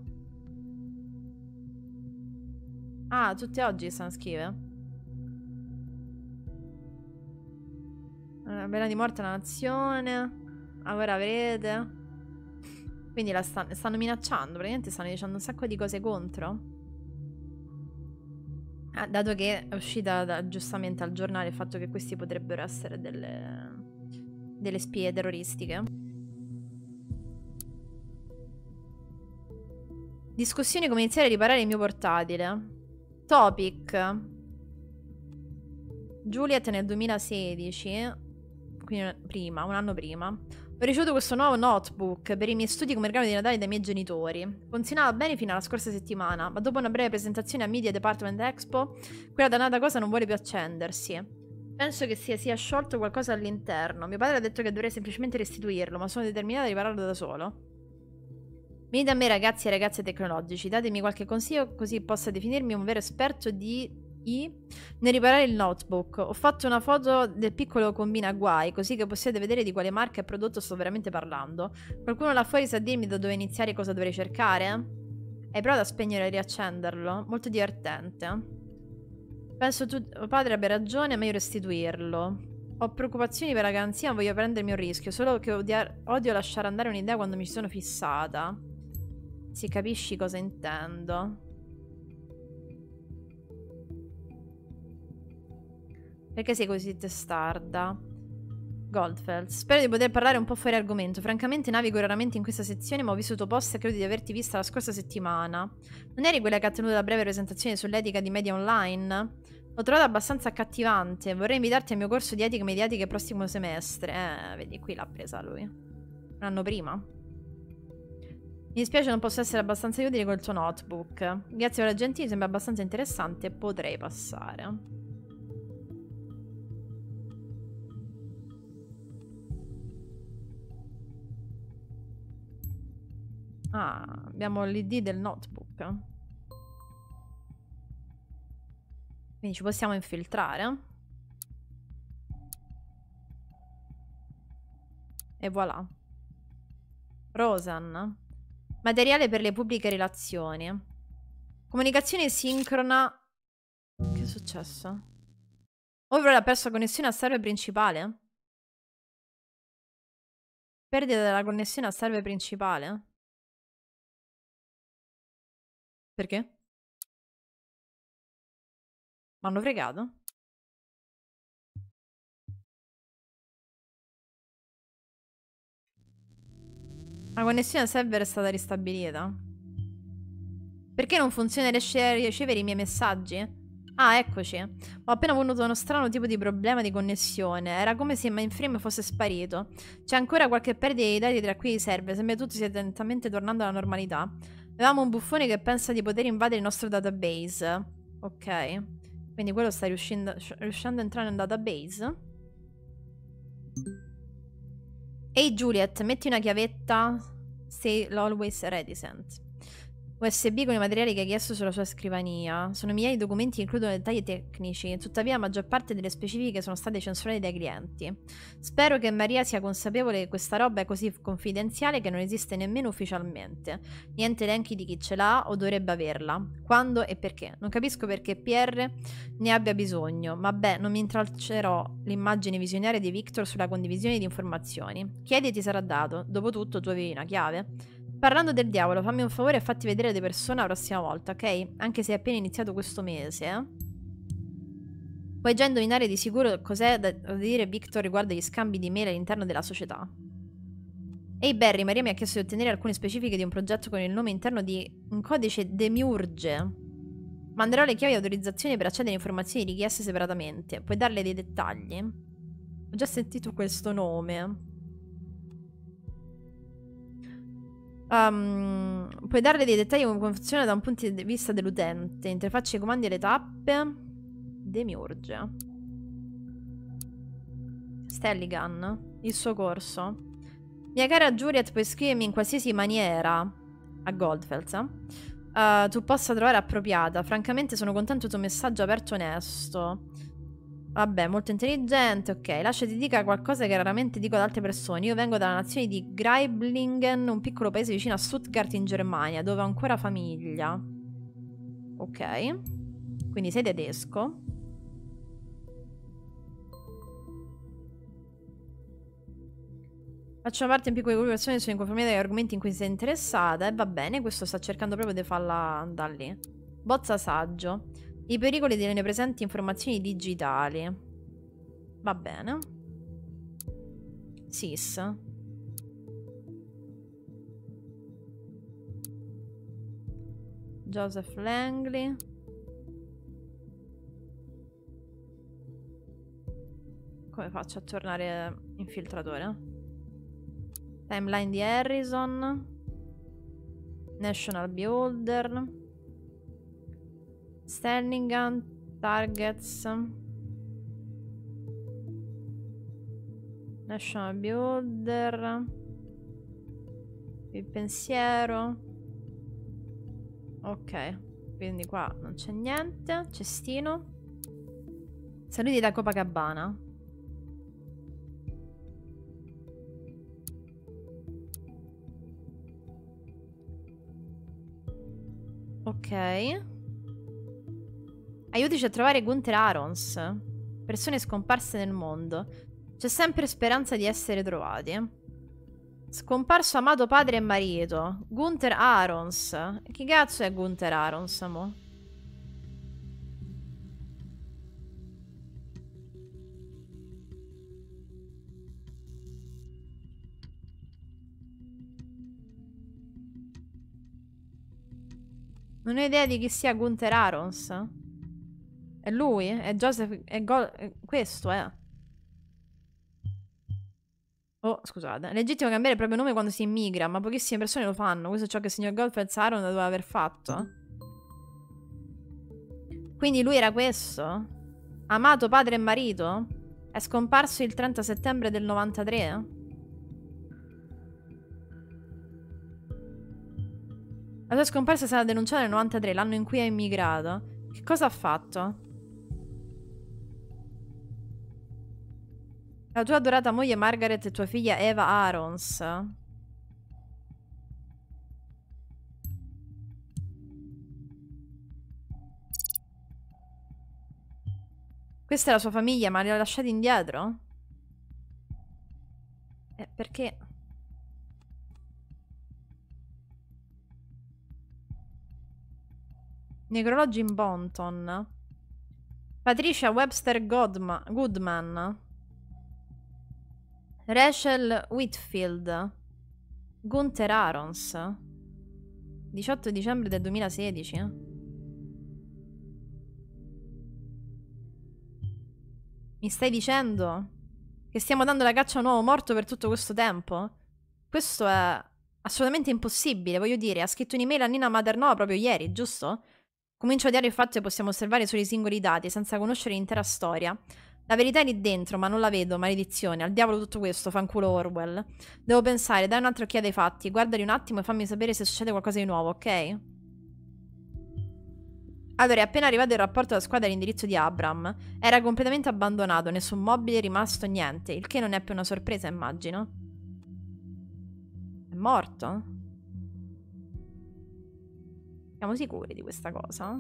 Speaker 1: Ah, tutti oggi San scrive. Una bella di morte alla nazione. Ora avrete. Quindi la stanno, stanno minacciando, praticamente stanno dicendo un sacco di cose contro. Ah, dato che è uscita da, giustamente al giornale il fatto che questi potrebbero essere delle, delle spie terroristiche. Discussione come iniziare a riparare il mio portatile. Topic. Juliet nel 2016. Quindi prima, un anno prima. Ho ricevuto questo nuovo notebook per i miei studi come regalo di Natale dai miei genitori. Funzionava bene fino alla scorsa settimana, ma dopo una breve presentazione a Media Department Expo, quella dannata cosa non vuole più accendersi. Penso che sia, sia sciolto qualcosa all'interno. Mio padre ha detto che dovrei semplicemente restituirlo, ma sono determinata a ripararlo da solo. Venite a me ragazzi e ragazze tecnologici, datemi qualche consiglio così possa definirmi un vero esperto di I nel riparare il notebook. Ho fatto una foto del piccolo combina guai, così che possiate vedere di quale marca e prodotto sto veramente parlando. Qualcuno là fuori sa dirmi da dove iniziare e cosa dovrei cercare? Hai provato a spegnere e riaccenderlo? Molto divertente. Penso tu padre abbia ragione, è meglio restituirlo. Ho preoccupazioni per la garanzia, ma voglio prendermi un rischio. Solo che odio lasciare andare un'idea quando mi sono fissata. Si capisci cosa intendo. Perché sei così testarda? Goldfeld. Spero di poter parlare un po' fuori argomento. Francamente navigo raramente in questa sezione, ma ho vissuto post e credo di averti vista la scorsa settimana. Non eri quella che ha tenuto la breve presentazione sull'etica di media online? L'ho trovata abbastanza accattivante. Vorrei invitarti al mio corso di etica mediatica il prossimo semestre. Eh, vedi, qui l'ha presa lui. Un anno prima. Mi dispiace non posso essere abbastanza utile col tuo notebook. Grazie per la gentile, sembra abbastanza interessante. Potrei passare. Ah, abbiamo l'id del notebook. Quindi ci possiamo infiltrare. E voilà. Rosan. Materiale per le pubbliche relazioni. Comunicazione sincrona. Che è successo? Overall ha perso la connessione al server principale? Perdita della connessione al server principale? Perché? M'hanno fregato? La connessione server è stata ristabilita. Perché non funziona ricevere i miei messaggi? Ah, eccoci. Ho appena avuto uno strano tipo di problema di connessione. Era come se il mainframe fosse sparito. C'è ancora qualche perdita di dati tra qui i server. Sembra tutto stia lentamente tornando alla normalità. Avevamo un buffone che pensa di poter invadere il nostro database. Ok. Quindi quello sta riuscendo, riuscendo a entrare nel database. Ehi Juliet, metti una chiavetta. Stay always reticent. USB con i materiali che hai chiesto sulla sua scrivania. Sono migliaia di documenti che includono dettagli tecnici, tuttavia la maggior parte delle specifiche sono state censurate dai clienti. Spero che Maria sia consapevole che questa roba è così confidenziale che non esiste nemmeno ufficialmente. Niente elenchi di chi ce l'ha o dovrebbe averla. Quando e perché. Non capisco perché Pierre ne abbia bisogno, beh, non mi intralcerò l'immagine visionaria di Victor sulla condivisione di informazioni. Chiedi e ti sarà dato. Dopotutto tu avevi una chiave. Parlando del diavolo, fammi un favore e fatti vedere le persone la prossima volta, ok? Anche se è appena iniziato questo mese, eh? Puoi già indovinare di sicuro cos'è da dire Victor riguardo gli scambi di mail all'interno della società. Ehi Barry, Maria mi ha chiesto di ottenere alcune specifiche di un progetto con il nome interno di un codice Demiurge. Manderò le chiavi di autorizzazione per accedere a informazioni richieste separatamente. Puoi darle dei dettagli? Ho già sentito questo nome. Um, puoi darle dei dettagli come funziona da un punto di vista dell'utente. Interfacce, comandi e le tappe. Demiurge. Stelligan. Il suo corso. Mia cara Juliet, puoi scrivermi in qualsiasi maniera a Goldfels, eh? uh, tu possa trovare appropriata. Francamente sono contento del tuo messaggio aperto e onesto. Vabbè, molto intelligente, ok. Lascia ti dica qualcosa che raramente dico ad altre persone. Io vengo dalla nazione di Greiblingen, un piccolo paese vicino a Stuttgart in Germania, dove ho ancora famiglia. Ok. Quindi sei tedesco. Faccio parte in piccole persone sono inconformate dagli argomenti in cui sei interessata e va bene, questo sta cercando proprio di farla andare lì. Bozza saggio. I pericoli delle presenti informazioni digitali. Va bene. SIS. Joseph Langley. Come faccio a tornare infiltratore? Timeline di Harrison. National Beholder. Standing gun, targets. National Builder. Il pensiero. Ok. Quindi qua non c'è niente. Cestino. Saluti da Copacabana. Ok. Aiutici a trovare Gunther Arons. Persone scomparse nel mondo. C'è sempre speranza di essere trovati. Scomparso amato padre e marito. Gunther Arons. Chi cazzo è Gunther Arons, mo? Non ho idea di chi sia Gunther Arons. È lui? È Joseph... È Go... Questo, eh. Oh, scusate. Legittimo cambiare il proprio nome quando si immigra, ma pochissime persone lo fanno. Questo è ciò che il signor Goldfels Aaron doveva aver fatto. Quindi lui era questo? Amato padre e marito? È scomparso il 30 settembre del 93? La sua scomparsa è stata denunciata nel 93, l'anno in cui è immigrato. Che cosa ha fatto? La tua adorata moglie Margaret e tua figlia Eva Arons. Questa è la sua famiglia, ma li ha lasciati indietro? Eh, perché? Necrologi in Bonton. Patricia Webster Godma Goodman. Rachel Whitfield. Gunther Arons. 18 dicembre del 2016. Eh? Mi stai dicendo che stiamo dando la caccia a un uomo morto per tutto questo tempo? Questo è assolutamente impossibile, voglio dire. Ha scritto un'email a Nina Maternova proprio ieri, giusto? Comincio a odiare il fatto che possiamo osservare solo i singoli dati senza conoscere l'intera storia. La verità è lì dentro, ma non la vedo, maledizione. Al diavolo tutto questo, fanculo Orwell. Devo pensare, dai un'altra occhiata ai fatti, guardali un attimo e fammi sapere se succede qualcosa di nuovo, ok? Allora, è appena arrivato il rapporto della squadra all'indirizzo di Abram. Era completamente abbandonato, nessun mobile rimasto, niente. Il che non è più una sorpresa, immagino. È morto? Siamo sicuri di questa cosa?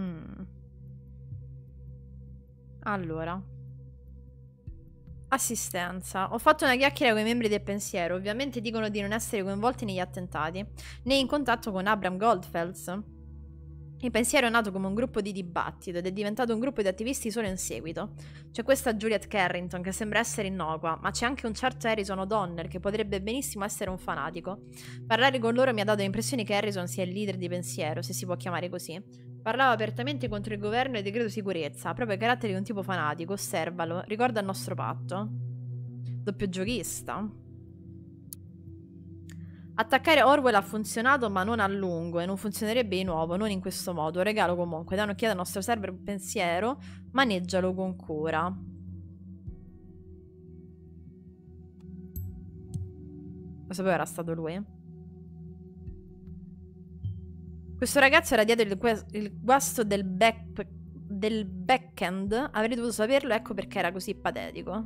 Speaker 1: Mm. Allora. Assistenza. Ho fatto una chiacchiera con i membri del pensiero. Ovviamente dicono di non essere coinvolti negli attentati, né in contatto con Abram Goldfels. Il pensiero è nato come un gruppo di dibattito ed è diventato un gruppo di attivisti solo in seguito. C'è questa Juliet Carrington che sembra essere innocua, ma c'è anche un certo Harrison O'Donnell che potrebbe benissimo essere un fanatico. Parlare con loro mi ha dato l'impressione che Harrison sia il leader di pensiero, se si può chiamare così. Parlava apertamente contro il governo e il decreto sicurezza, proprio i caratteri di un tipo fanatico, osservalo, ricorda il nostro patto. Doppio giochista. Attaccare Orwell ha funzionato ma non a lungo e non funzionerebbe di nuovo, non in questo modo. Regalo comunque, dai un'occhiata al nostro server pensiero, maneggialo con cura. Lo sapevo era stato lui. Questo ragazzo era dietro il, il guasto del back del backend. Avrei dovuto saperlo, ecco perché era così patetico.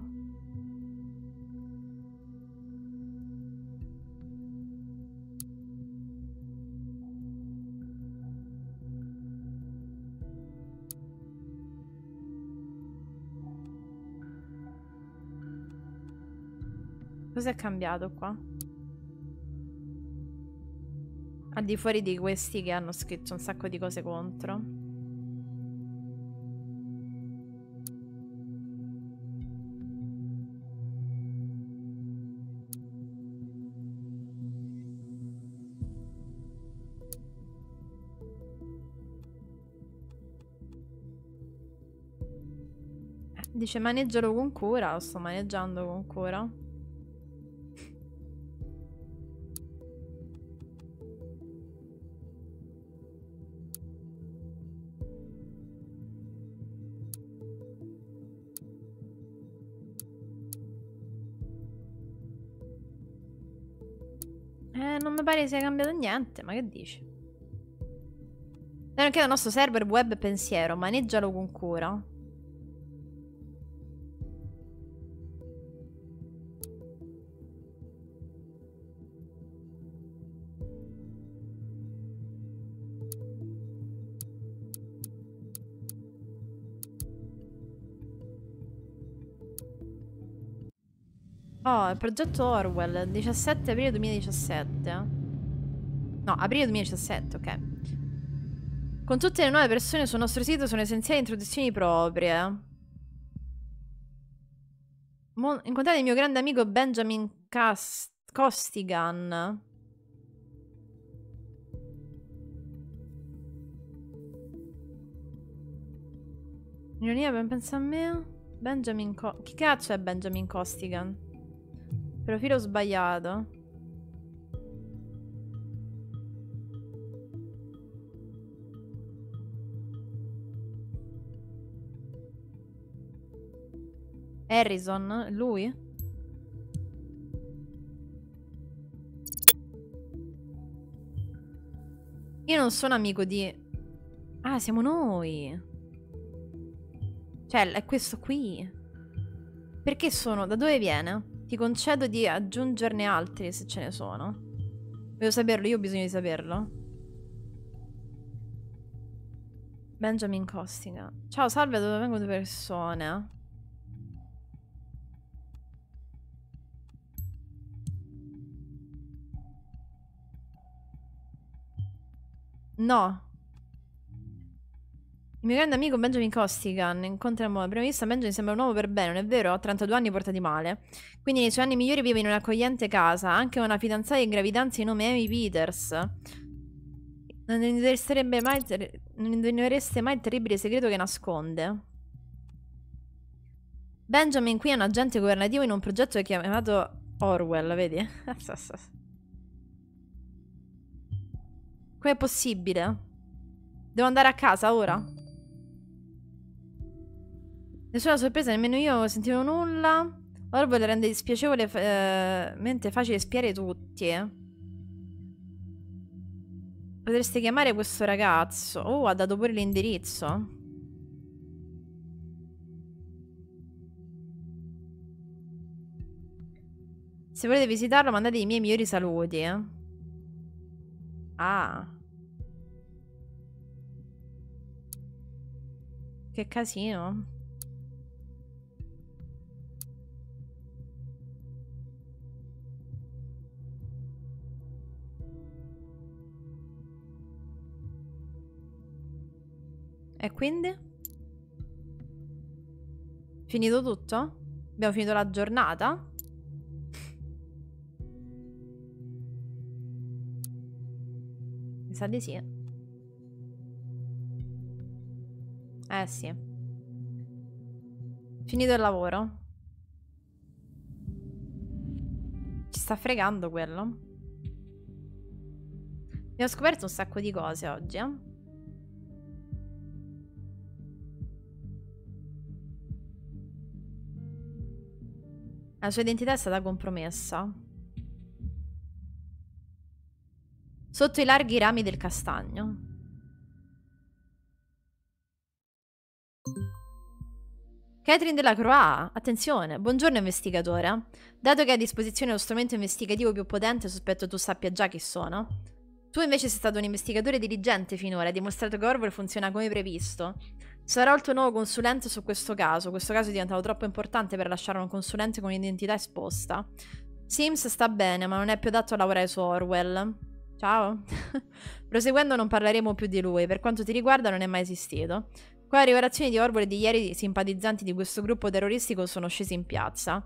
Speaker 1: Cos'è cambiato qua? Al di fuori di questi che hanno scritto un sacco di cose contro. Dice maneggialo con cura, lo sto maneggiando con cura. Pare sia cambiato niente, ma che dici? Non chiedo al nostro server web pensiero, maneggialo con cura. Oh, il progetto Orwell, 17 aprile 2017. No, aprile 2017, ok. Con tutte le nuove persone sul nostro sito sono essenziali introduzioni proprie. Mo incontrate il mio grande amico Benjamin Cast Costigan. Ironia ben pensa a me. Benjamin Co Chi cazzo è Benjamin Costigan? Profilo sbagliato. Harrison, lui? Io non sono amico di... Ah, siamo noi. Cioè, è questo qui. Perché sono? Da dove viene? Ti concedo di aggiungerne altri se ce ne sono. Devo saperlo, io ho bisogno di saperlo. Benjamin Costiga. Ciao, salve, dove vengono due persone? No. Il mio grande amico Benjamin Costigan incontriamo a prima vista Benjamin sembra un uomo per bene, non è vero? Ha 32 anni porta di male. Quindi nei suoi anni migliori vive in un'accogliente casa, anche una fidanzata in gravidanza di nome Amy Peters. Non indovereste mai, mai il terribile segreto che nasconde. Benjamin qui è un agente governativo in un progetto chiamato Orwell, vedi? Com'è possibile? Devo andare a casa ora? Nessuna sorpresa, nemmeno io sentivo nulla. Orwell rende dispiacevolmente eh, facile spiare tutti. Potreste chiamare questo ragazzo. Oh, ha dato pure l'indirizzo. Se volete visitarlo, mandate i miei migliori saluti. Ah. Che casino. E quindi? Finito tutto? Abbiamo finito la giornata? Mi sa di sì. Eh sì. Finito il lavoro. Ci sta fregando quello. Abbiamo scoperto un sacco di cose oggi, eh? La sua identità è stata compromessa. Sotto i larghi rami del castagno. Catherine della Croix, attenzione, buongiorno investigatore. Dato che hai a disposizione lo strumento investigativo più potente, sospetto tu sappia già chi sono. Tu invece sei stato un investigatore diligente finora, hai dimostrato che Orwell funziona come previsto. Sarò il tuo nuovo consulente su questo caso. Questo caso è diventato troppo importante per lasciare un consulente con un'identità esposta. Sims sta bene, ma non è più adatto a lavorare su Orwell. Ciao. Proseguendo non parleremo più di lui, per quanto ti riguarda non è mai esistito. Qua le rivelazioni di Orwell e di ieri i simpatizzanti di questo gruppo terroristico sono scesi in piazza.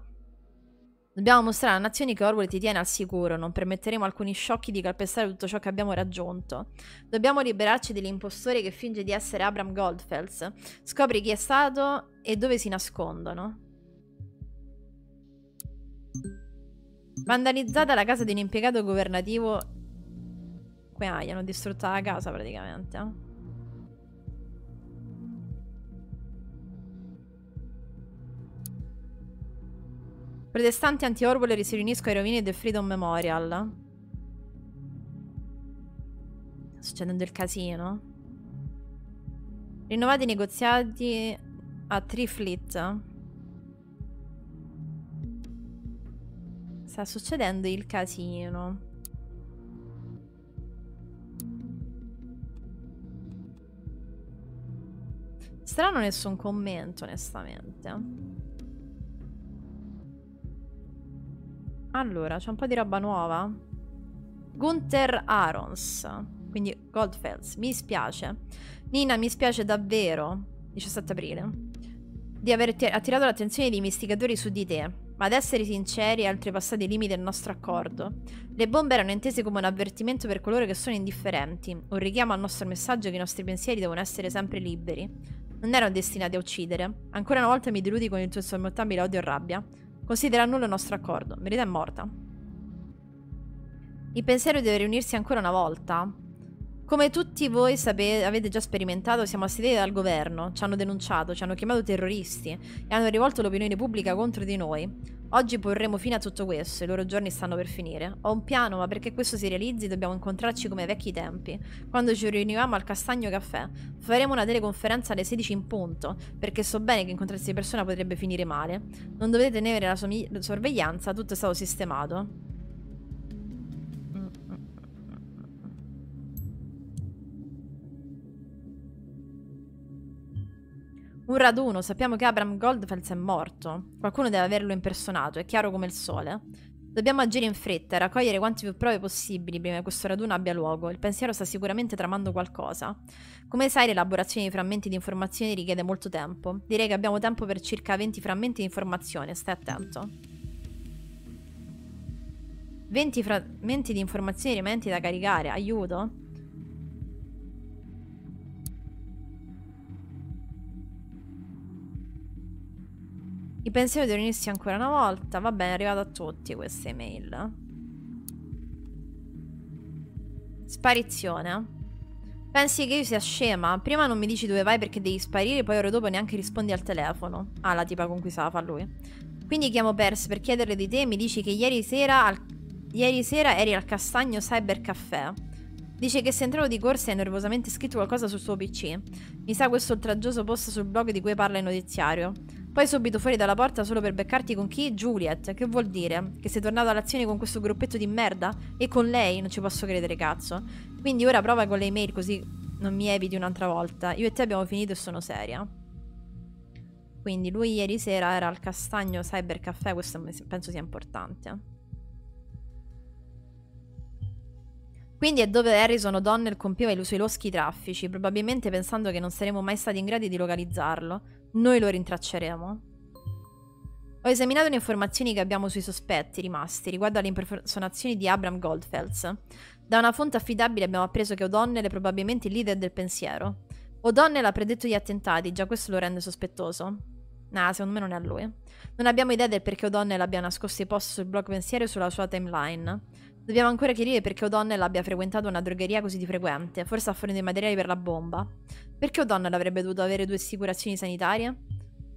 Speaker 1: Dobbiamo mostrare alle nazioni che Orwell ti tiene al sicuro, non permetteremo a alcuni sciocchi di calpestare tutto ciò che abbiamo raggiunto. Dobbiamo liberarci dell'impostore che finge di essere Abram Goldfels. Scopri chi è stato e dove si nascondono. Vandalizzata la casa di un impiegato governativo. Qui ah, gli hanno distrutta la casa praticamente. Protestanti anti-Orwell si riuniscono ai rovini del Freedom Memorial. succedendo il casino. Rinnovati i negoziati a Trifleet. Sta succedendo il casino. Strano nessun commento, onestamente. Allora, c'è un po' di roba nuova. Gunther Arons. Quindi Goldfels. Mi spiace. Nina, mi spiace davvero. 17 aprile. Di aver attirato l'attenzione dei investigatori su di te. Ma ad essere sinceri, hai oltrepassato i limiti del nostro accordo. Le bombe erano intese come un avvertimento per coloro che sono indifferenti, un richiamo al nostro messaggio che i nostri pensieri devono essere sempre liberi. Non erano destinati a uccidere. Ancora una volta mi deludi con il tuo insormontabile odio e rabbia. Considera nullo il nostro accordo. Merita è morta. Il pensiero deve riunirsi ancora una volta. Come tutti voi avete già sperimentato, siamo assediati dal governo, ci hanno denunciato, ci hanno chiamato terroristi e hanno rivolto l'opinione pubblica contro di noi. Oggi porremo fine a tutto questo, i loro giorni stanno per finire. Ho un piano, ma perché questo si realizzi dobbiamo incontrarci come ai vecchi tempi, quando ci riunivamo al Castagno Caffè. Faremo una teleconferenza alle 16 in punto, perché so bene che incontrarsi di persona potrebbe finire male. Non dovete tenere la sorveglianza, tutto è stato sistemato. Un raduno, sappiamo che Abram Goldfels è morto. Qualcuno deve averlo impersonato, è chiaro come il sole. Dobbiamo agire in fretta e raccogliere quante più prove possibili prima che questo raduno abbia luogo. Il pensiero sta sicuramente tramando qualcosa. Come sai, l'elaborazione di frammenti di informazioni richiede molto tempo. Direi che abbiamo tempo per circa 20 frammenti di informazione, stai attento. 20 frammenti di informazioni rimanenti da caricare, aiuto? I pensieri devono unirsi ancora una volta. Va bene, è arrivato a tutti queste email. Sparizione. Pensi che io sia scema? Prima non mi dici dove vai perché devi sparire, poi ora dopo neanche rispondi al telefono. Ah, la tipa con cui stava fa lui. Quindi chiamo Perse per chiederle di te e mi dici che ieri sera, al... ieri sera eri al Castagno Cyber Caffè. Dice che se entravo di corsa hai nervosamente scritto qualcosa sul suo PC. Mi sa questo oltraggioso post sul blog di cui parla il notiziario. Poi subito fuori dalla porta solo per beccarti con chi? Juliet. Che vuol dire? Che sei tornato all'azione con questo gruppetto di merda? E con lei? Non ci posso credere, cazzo. Quindi ora prova con le email così non mi eviti un'altra volta. Io e te abbiamo finito e sono seria. Quindi lui ieri sera era al Castagno Cyber Caffè, questo penso sia importante. Quindi è dove Harrison O'Donnell compieva i suoi loschi traffici, probabilmente pensando che non saremmo mai stati in grado di localizzarlo. Noi lo rintracceremo. Ho esaminato le informazioni che abbiamo sui sospetti rimasti riguardo alle impersonazioni di Abram Goldfels. Da una fonte affidabile abbiamo appreso che O'Donnell è probabilmente il leader del pensiero. O'Donnell ha predetto gli attentati, già questo lo rende sospettoso. Nah, secondo me non è a lui. Non abbiamo idea del perché O'Donnell abbia nascosto i post sul blog pensiero e sulla sua timeline. Dobbiamo ancora chiarire perché O'Donnell abbia frequentato una drogheria così di frequente, forse a fornire materiali per la bomba. Perché O'Donnell avrebbe dovuto avere due assicurazioni sanitarie?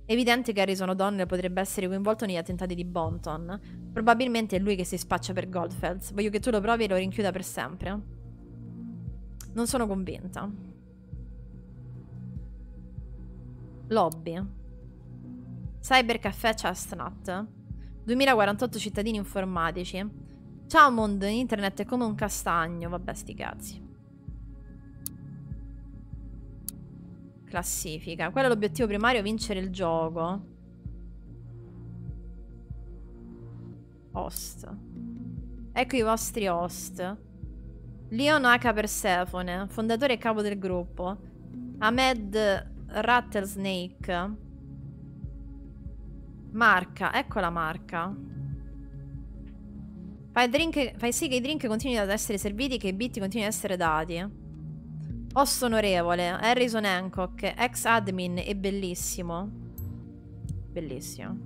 Speaker 1: È evidente che Harrison O'Donnell potrebbe essere coinvolto negli attentati di Bonton. Probabilmente è lui che si spaccia per Goldfels. Voglio che tu lo provi e lo rinchiuda per sempre. Non sono convinta. Lobby. Cyber Caffè Chestnut. 2048 cittadini informatici. Ciao mondo, internet è come un castagno. Vabbè, sti cazzi. Classifica. Qual è l'obiettivo primario? Vincere il gioco. Host. Ecco i vostri host. Leon H. Persefone, fondatore e capo del gruppo. Ahmed Rattlesnake. Marca, ecco la marca. Fai, drink, fai sì che i drink continuino ad essere serviti e che i bit continuino ad essere dati. Host onorevole, Harrison Hancock, ex admin e bellissimo. Bellissimo.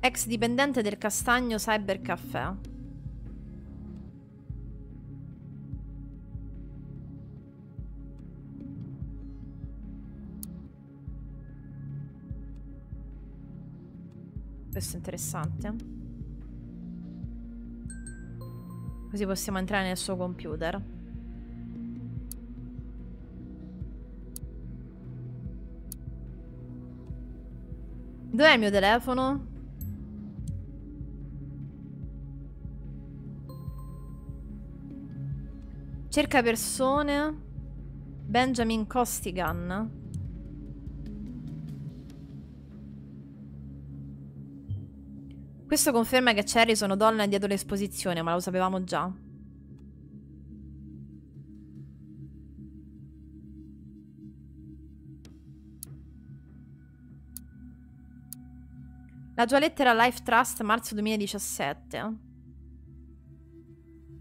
Speaker 1: Ex dipendente del Castagno Cyber Caffè. Questo è interessante. Così possiamo entrare nel suo computer. Dov'è il mio telefono? Cerca persone. Benjamin Costigan. Questo conferma che Cherry sono donna dietro l'esposizione, ma lo sapevamo già. La tua lettera Life Trust marzo 2017.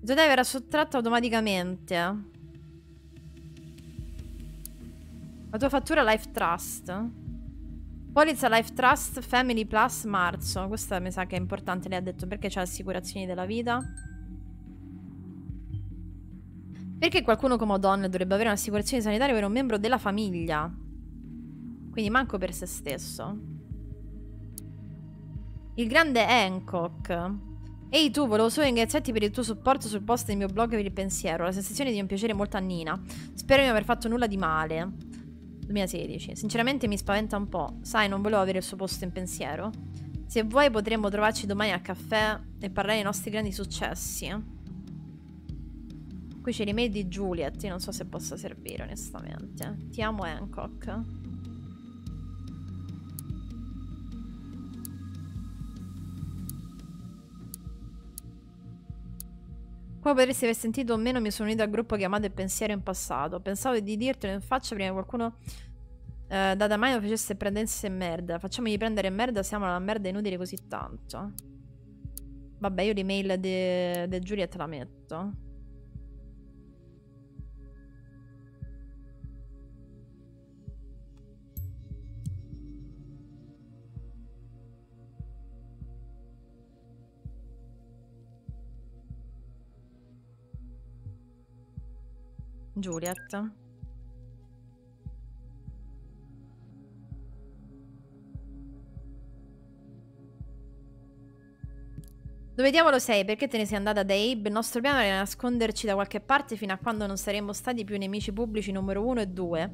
Speaker 1: Il tuo verrà sottratto automaticamente. La tua fattura Life Trust. Polizza Life Trust Family Plus marzo. Questa mi sa che è importante, lei ha detto perché c'è assicurazioni della vita. Perché qualcuno come O'Donnell dovrebbe avere un'assicurazione sanitaria per un membro della famiglia? Quindi manco per se stesso. Il grande Hancock. Ehi tu, volevo solo ringraziarti per il tuo supporto sul post del mio blog per il pensiero. La sensazione di un piacere molto annina. Spero di non aver fatto nulla di male. 2016. Sinceramente mi spaventa un po'. Sai, non volevo avere il suo posto in pensiero. Se vuoi potremmo trovarci domani al caffè e parlare dei nostri grandi successi. Qui c'è l'email di Juliet, io non so se possa servire onestamente. Ti amo Hancock. Come potresti aver sentito o meno mi sono unito al gruppo chiamato Il Pensiero in passato. Pensavo di dirtelo in faccia prima che qualcuno eh, da mai lo facesse prendesse merda. Facciamogli prendere merda, siamo alla merda inutile così tanto. Vabbè, io l'email di de Juliet la metto. Juliet. Dove diavolo sei? Perché te ne sei andata da Abe? Il nostro piano era nasconderci da qualche parte fino a quando non saremmo stati più nemici pubblici numero uno e due.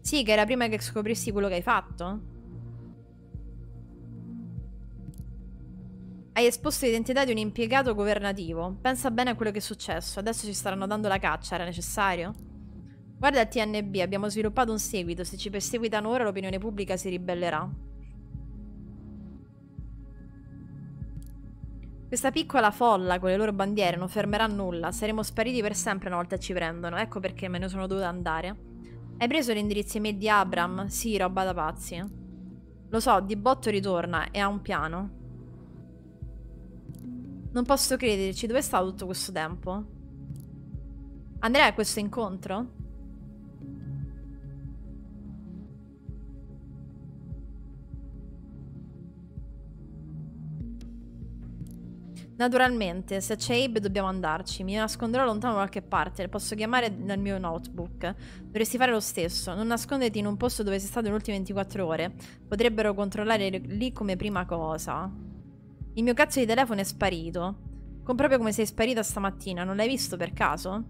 Speaker 1: Sì, che era prima che scoprissi quello che hai fatto. Hai esposto l'identità di un impiegato governativo. Pensa bene a quello che è successo. Adesso ci staranno dando la caccia, era necessario? Guarda il TNB, abbiamo sviluppato un seguito. Se ci perseguitano ora l'opinione pubblica si ribellerà. Questa piccola folla con le loro bandiere non fermerà nulla. Saremo spariti per sempre una volta ci prendono. Ecco perché me ne sono dovuta andare. Hai preso l'indirizzo email di Abram? Sì, roba da pazzi. Lo so, di botto ritorna e ha un piano. Non posso crederci, dove è stato tutto questo tempo? Andrea a questo incontro? Naturalmente, se c'è Abe dobbiamo andarci. Mi nasconderò lontano da qualche parte. Le posso chiamare nel mio notebook. Dovresti fare lo stesso. Non nasconderti in un posto dove sei stato nelle ultime 24 ore. Potrebbero controllare lì come prima cosa. Il mio cazzo di telefono è sparito. Con proprio come sei sparita stamattina. Non l'hai visto per caso?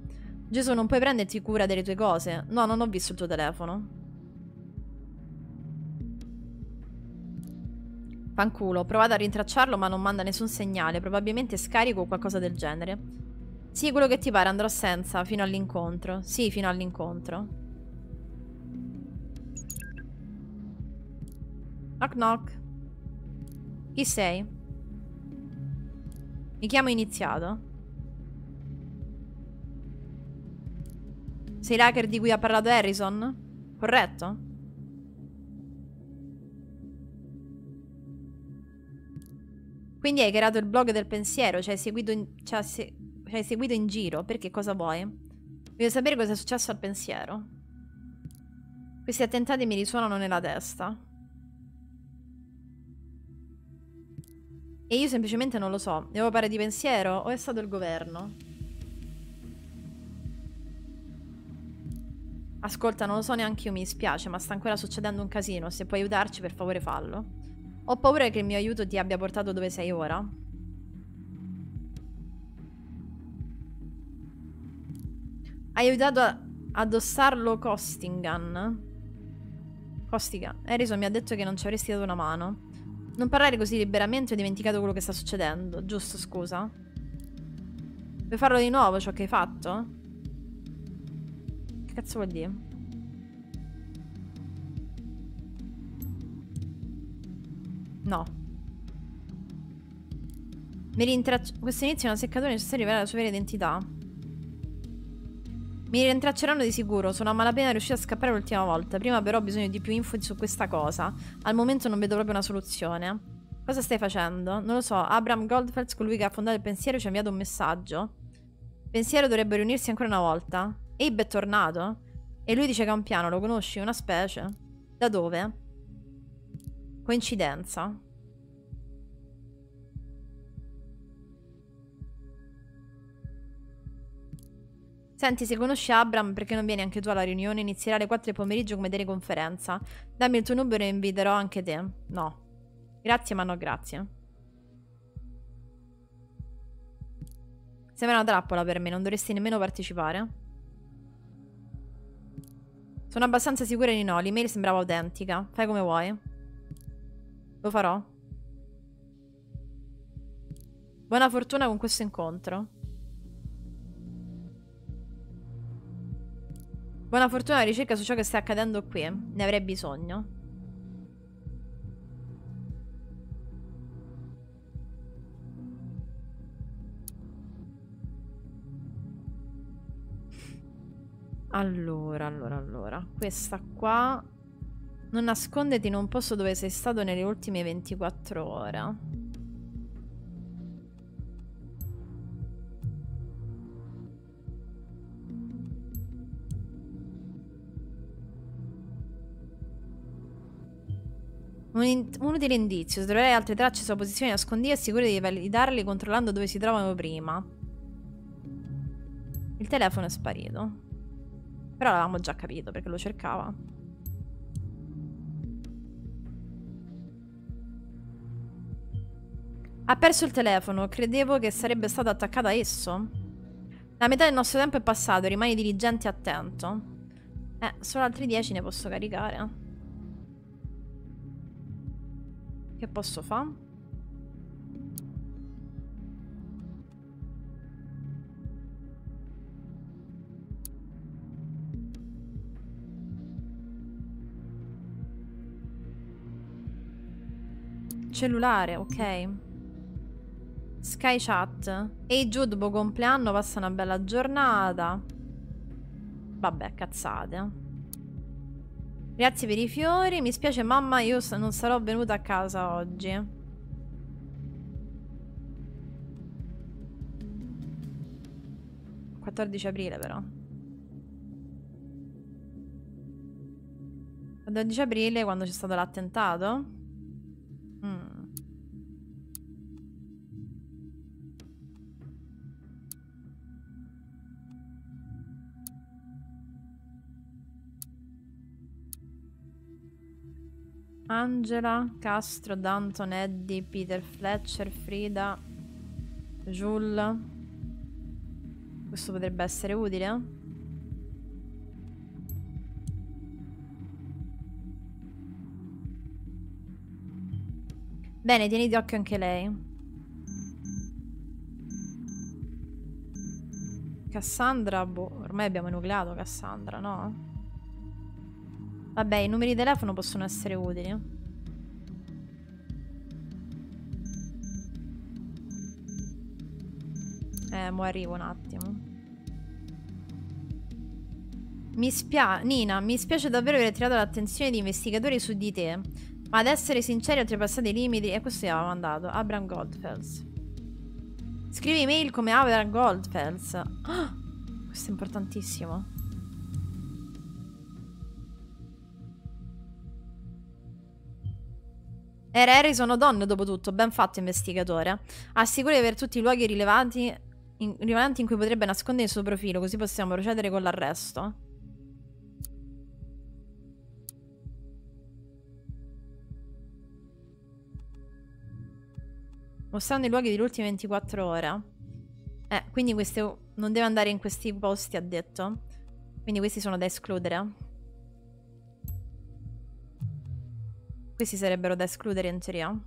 Speaker 1: Gesù, non puoi prenderti cura delle tue cose? No, non ho visto il tuo telefono. Fanculo, ho provato a rintracciarlo ma non manda nessun segnale, probabilmente scarico o qualcosa del genere. Sì, quello che ti pare, andrò senza, fino all'incontro. Sì, fino all'incontro. Knock knock. Chi sei? Mi chiamo iniziato. Sei l'hacker di cui ha parlato Harrison? Corretto? Quindi hai creato il blog del pensiero, cioè hai seguito in, cioè, se, cioè hai seguito in giro. Perché cosa vuoi? Voglio sapere cosa è successo al pensiero. Questi attentati mi risuonano nella testa. E io semplicemente non lo so. Devo fare di pensiero o è stato il governo? Ascolta, non lo so neanche io, mi dispiace, ma sta ancora succedendo un casino. Se puoi aiutarci, per favore fallo. Ho paura che il mio aiuto ti abbia portato dove sei ora. Hai aiutato a addossarlo Costigan. Costigan. Harrison mi ha detto che non ci avresti dato una mano. Non parlare così liberamente ho dimenticato quello che sta succedendo. Giusto, scusa. Vuoi farlo di nuovo ciò che hai fatto? Che cazzo vuol dire? No. Mi rintraccio... Questo inizio è una seccatura necessaria per la sua vera identità. Mi rintracceranno di sicuro, sono a malapena riuscita a scappare l'ultima volta. Prima però ho bisogno di più info su questa cosa. Al momento non vedo proprio una soluzione. Cosa stai facendo? Non lo so, Abraham Goldfels, colui che ha fondato il pensiero, ci ha inviato un messaggio. Pensiero dovrebbe riunirsi ancora una volta. Abe è tornato? E lui dice che ha un piano, lo conosci? Una specie? Da dove? Coincidenza. Senti, se conosci Abram, perché non vieni anche tu alla riunione? Inizierà alle 4 del pomeriggio come teleconferenza. Dammi il tuo numero e inviterò anche te. No. Grazie, ma no grazie. Sembra una trappola per me, non dovresti nemmeno partecipare. Sono abbastanza sicura di no, l'email sembrava autentica. Fai come vuoi. Lo farò. Buona fortuna con questo incontro. Buona fortuna ricerca su ciò che sta accadendo qui. Ne avrei bisogno. Allora, allora, allora. Questa qua... Non nascondeti in un posto dove sei stato nelle ultime 24 ore. Un, un utile indizio. Se troverai altre tracce sulla posizione nascondiglio, assicurati di validarli controllando dove si trovano prima. Il telefono è sparito. Però l'avevamo già capito perché lo cercava. Ha perso il telefono. Credevo che sarebbe stato attaccato a esso. La metà del nostro tempo è passato. Rimani diligente e attento. Eh, solo altri 10 ne posso caricare. Che posso fare? Cellulare, ok. Sky Chat. Ehi Jude, buon compleanno, passa una bella giornata. Vabbè, cazzate. Grazie per i fiori. Mi spiace mamma, io non sarò venuta a casa oggi. ...14 aprile però. 12 aprile quando c'è stato l'attentato? Mm. Angela, Castro, Danton, Eddie, Peter Fletcher, Frida, Jules. Questo potrebbe essere utile. Bene, tieni d'occhio anche lei. Cassandra, boh, ormai abbiamo nucleato Cassandra, no? Vabbè, i numeri di telefono possono essere utili. Eh, mo arrivo un attimo. Mi spiace, Nina, mi spiace davvero aver attirato l'attenzione di investigatori su di te. Ma ad essere sinceri, oltrepassati i limiti. E questo gli aveva mandato. Abram Goldfels. Scrivi email come Abram Goldfels. Oh, questo è importantissimo. Era Harrison O'Donnell, dopo tutto, ben fatto investigatore. Assicura di avere tutti i luoghi rilevanti in, rilevanti in cui potrebbe nascondere il suo profilo, così possiamo procedere con l'arresto. Mostrando i luoghi delle ultime 24 ore. Eh, quindi queste, non deve andare in questi posti, ha detto. Quindi questi sono da escludere. Questi sarebbero da escludere in teoria.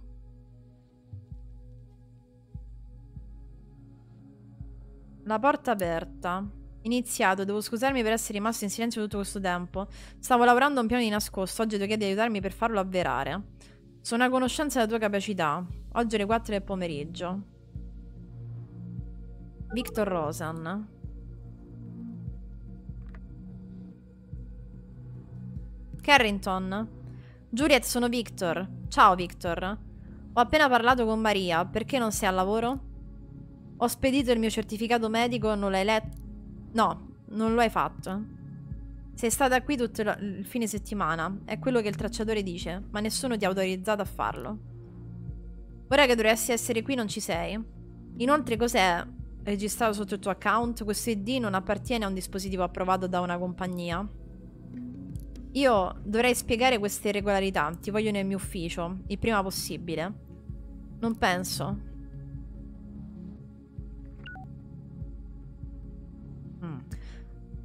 Speaker 1: La porta aperta. Iniziato, devo scusarmi per essere rimasto in silenzio tutto questo tempo. Stavo lavorando a un piano di nascosto, oggi tu chiedi di aiutarmi per farlo avverare. Sono a conoscenza della tua capacità. Oggi alle 4 del pomeriggio. Victor Rosan. Carrington. Juliet, sono Victor. Ciao, Victor. Ho appena parlato con Maria. Perché non sei al lavoro? Ho spedito il mio certificato medico, non l'hai letto? No, non lo hai fatto. Sei stata qui tutto il fine settimana. È quello che il tracciatore dice, ma nessuno ti ha autorizzato a farlo. Ora che dovresti essere qui non ci sei. Inoltre cos'è registrato sotto il tuo account? Questo ID non appartiene a un dispositivo approvato da una compagnia. Io dovrei spiegare queste irregolarità. Ti voglio nel mio ufficio, il prima possibile. Non penso.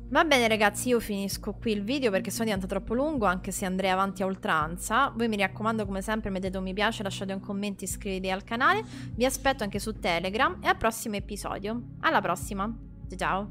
Speaker 1: Va bene ragazzi, io finisco qui il video perché sennò diventa troppo lungo, anche se andrei avanti a oltranza. Voi mi raccomando come sempre mettete un mi piace, lasciate un commento, iscrivetevi al canale. Vi aspetto anche su Telegram e al prossimo episodio. Alla prossima, ciao!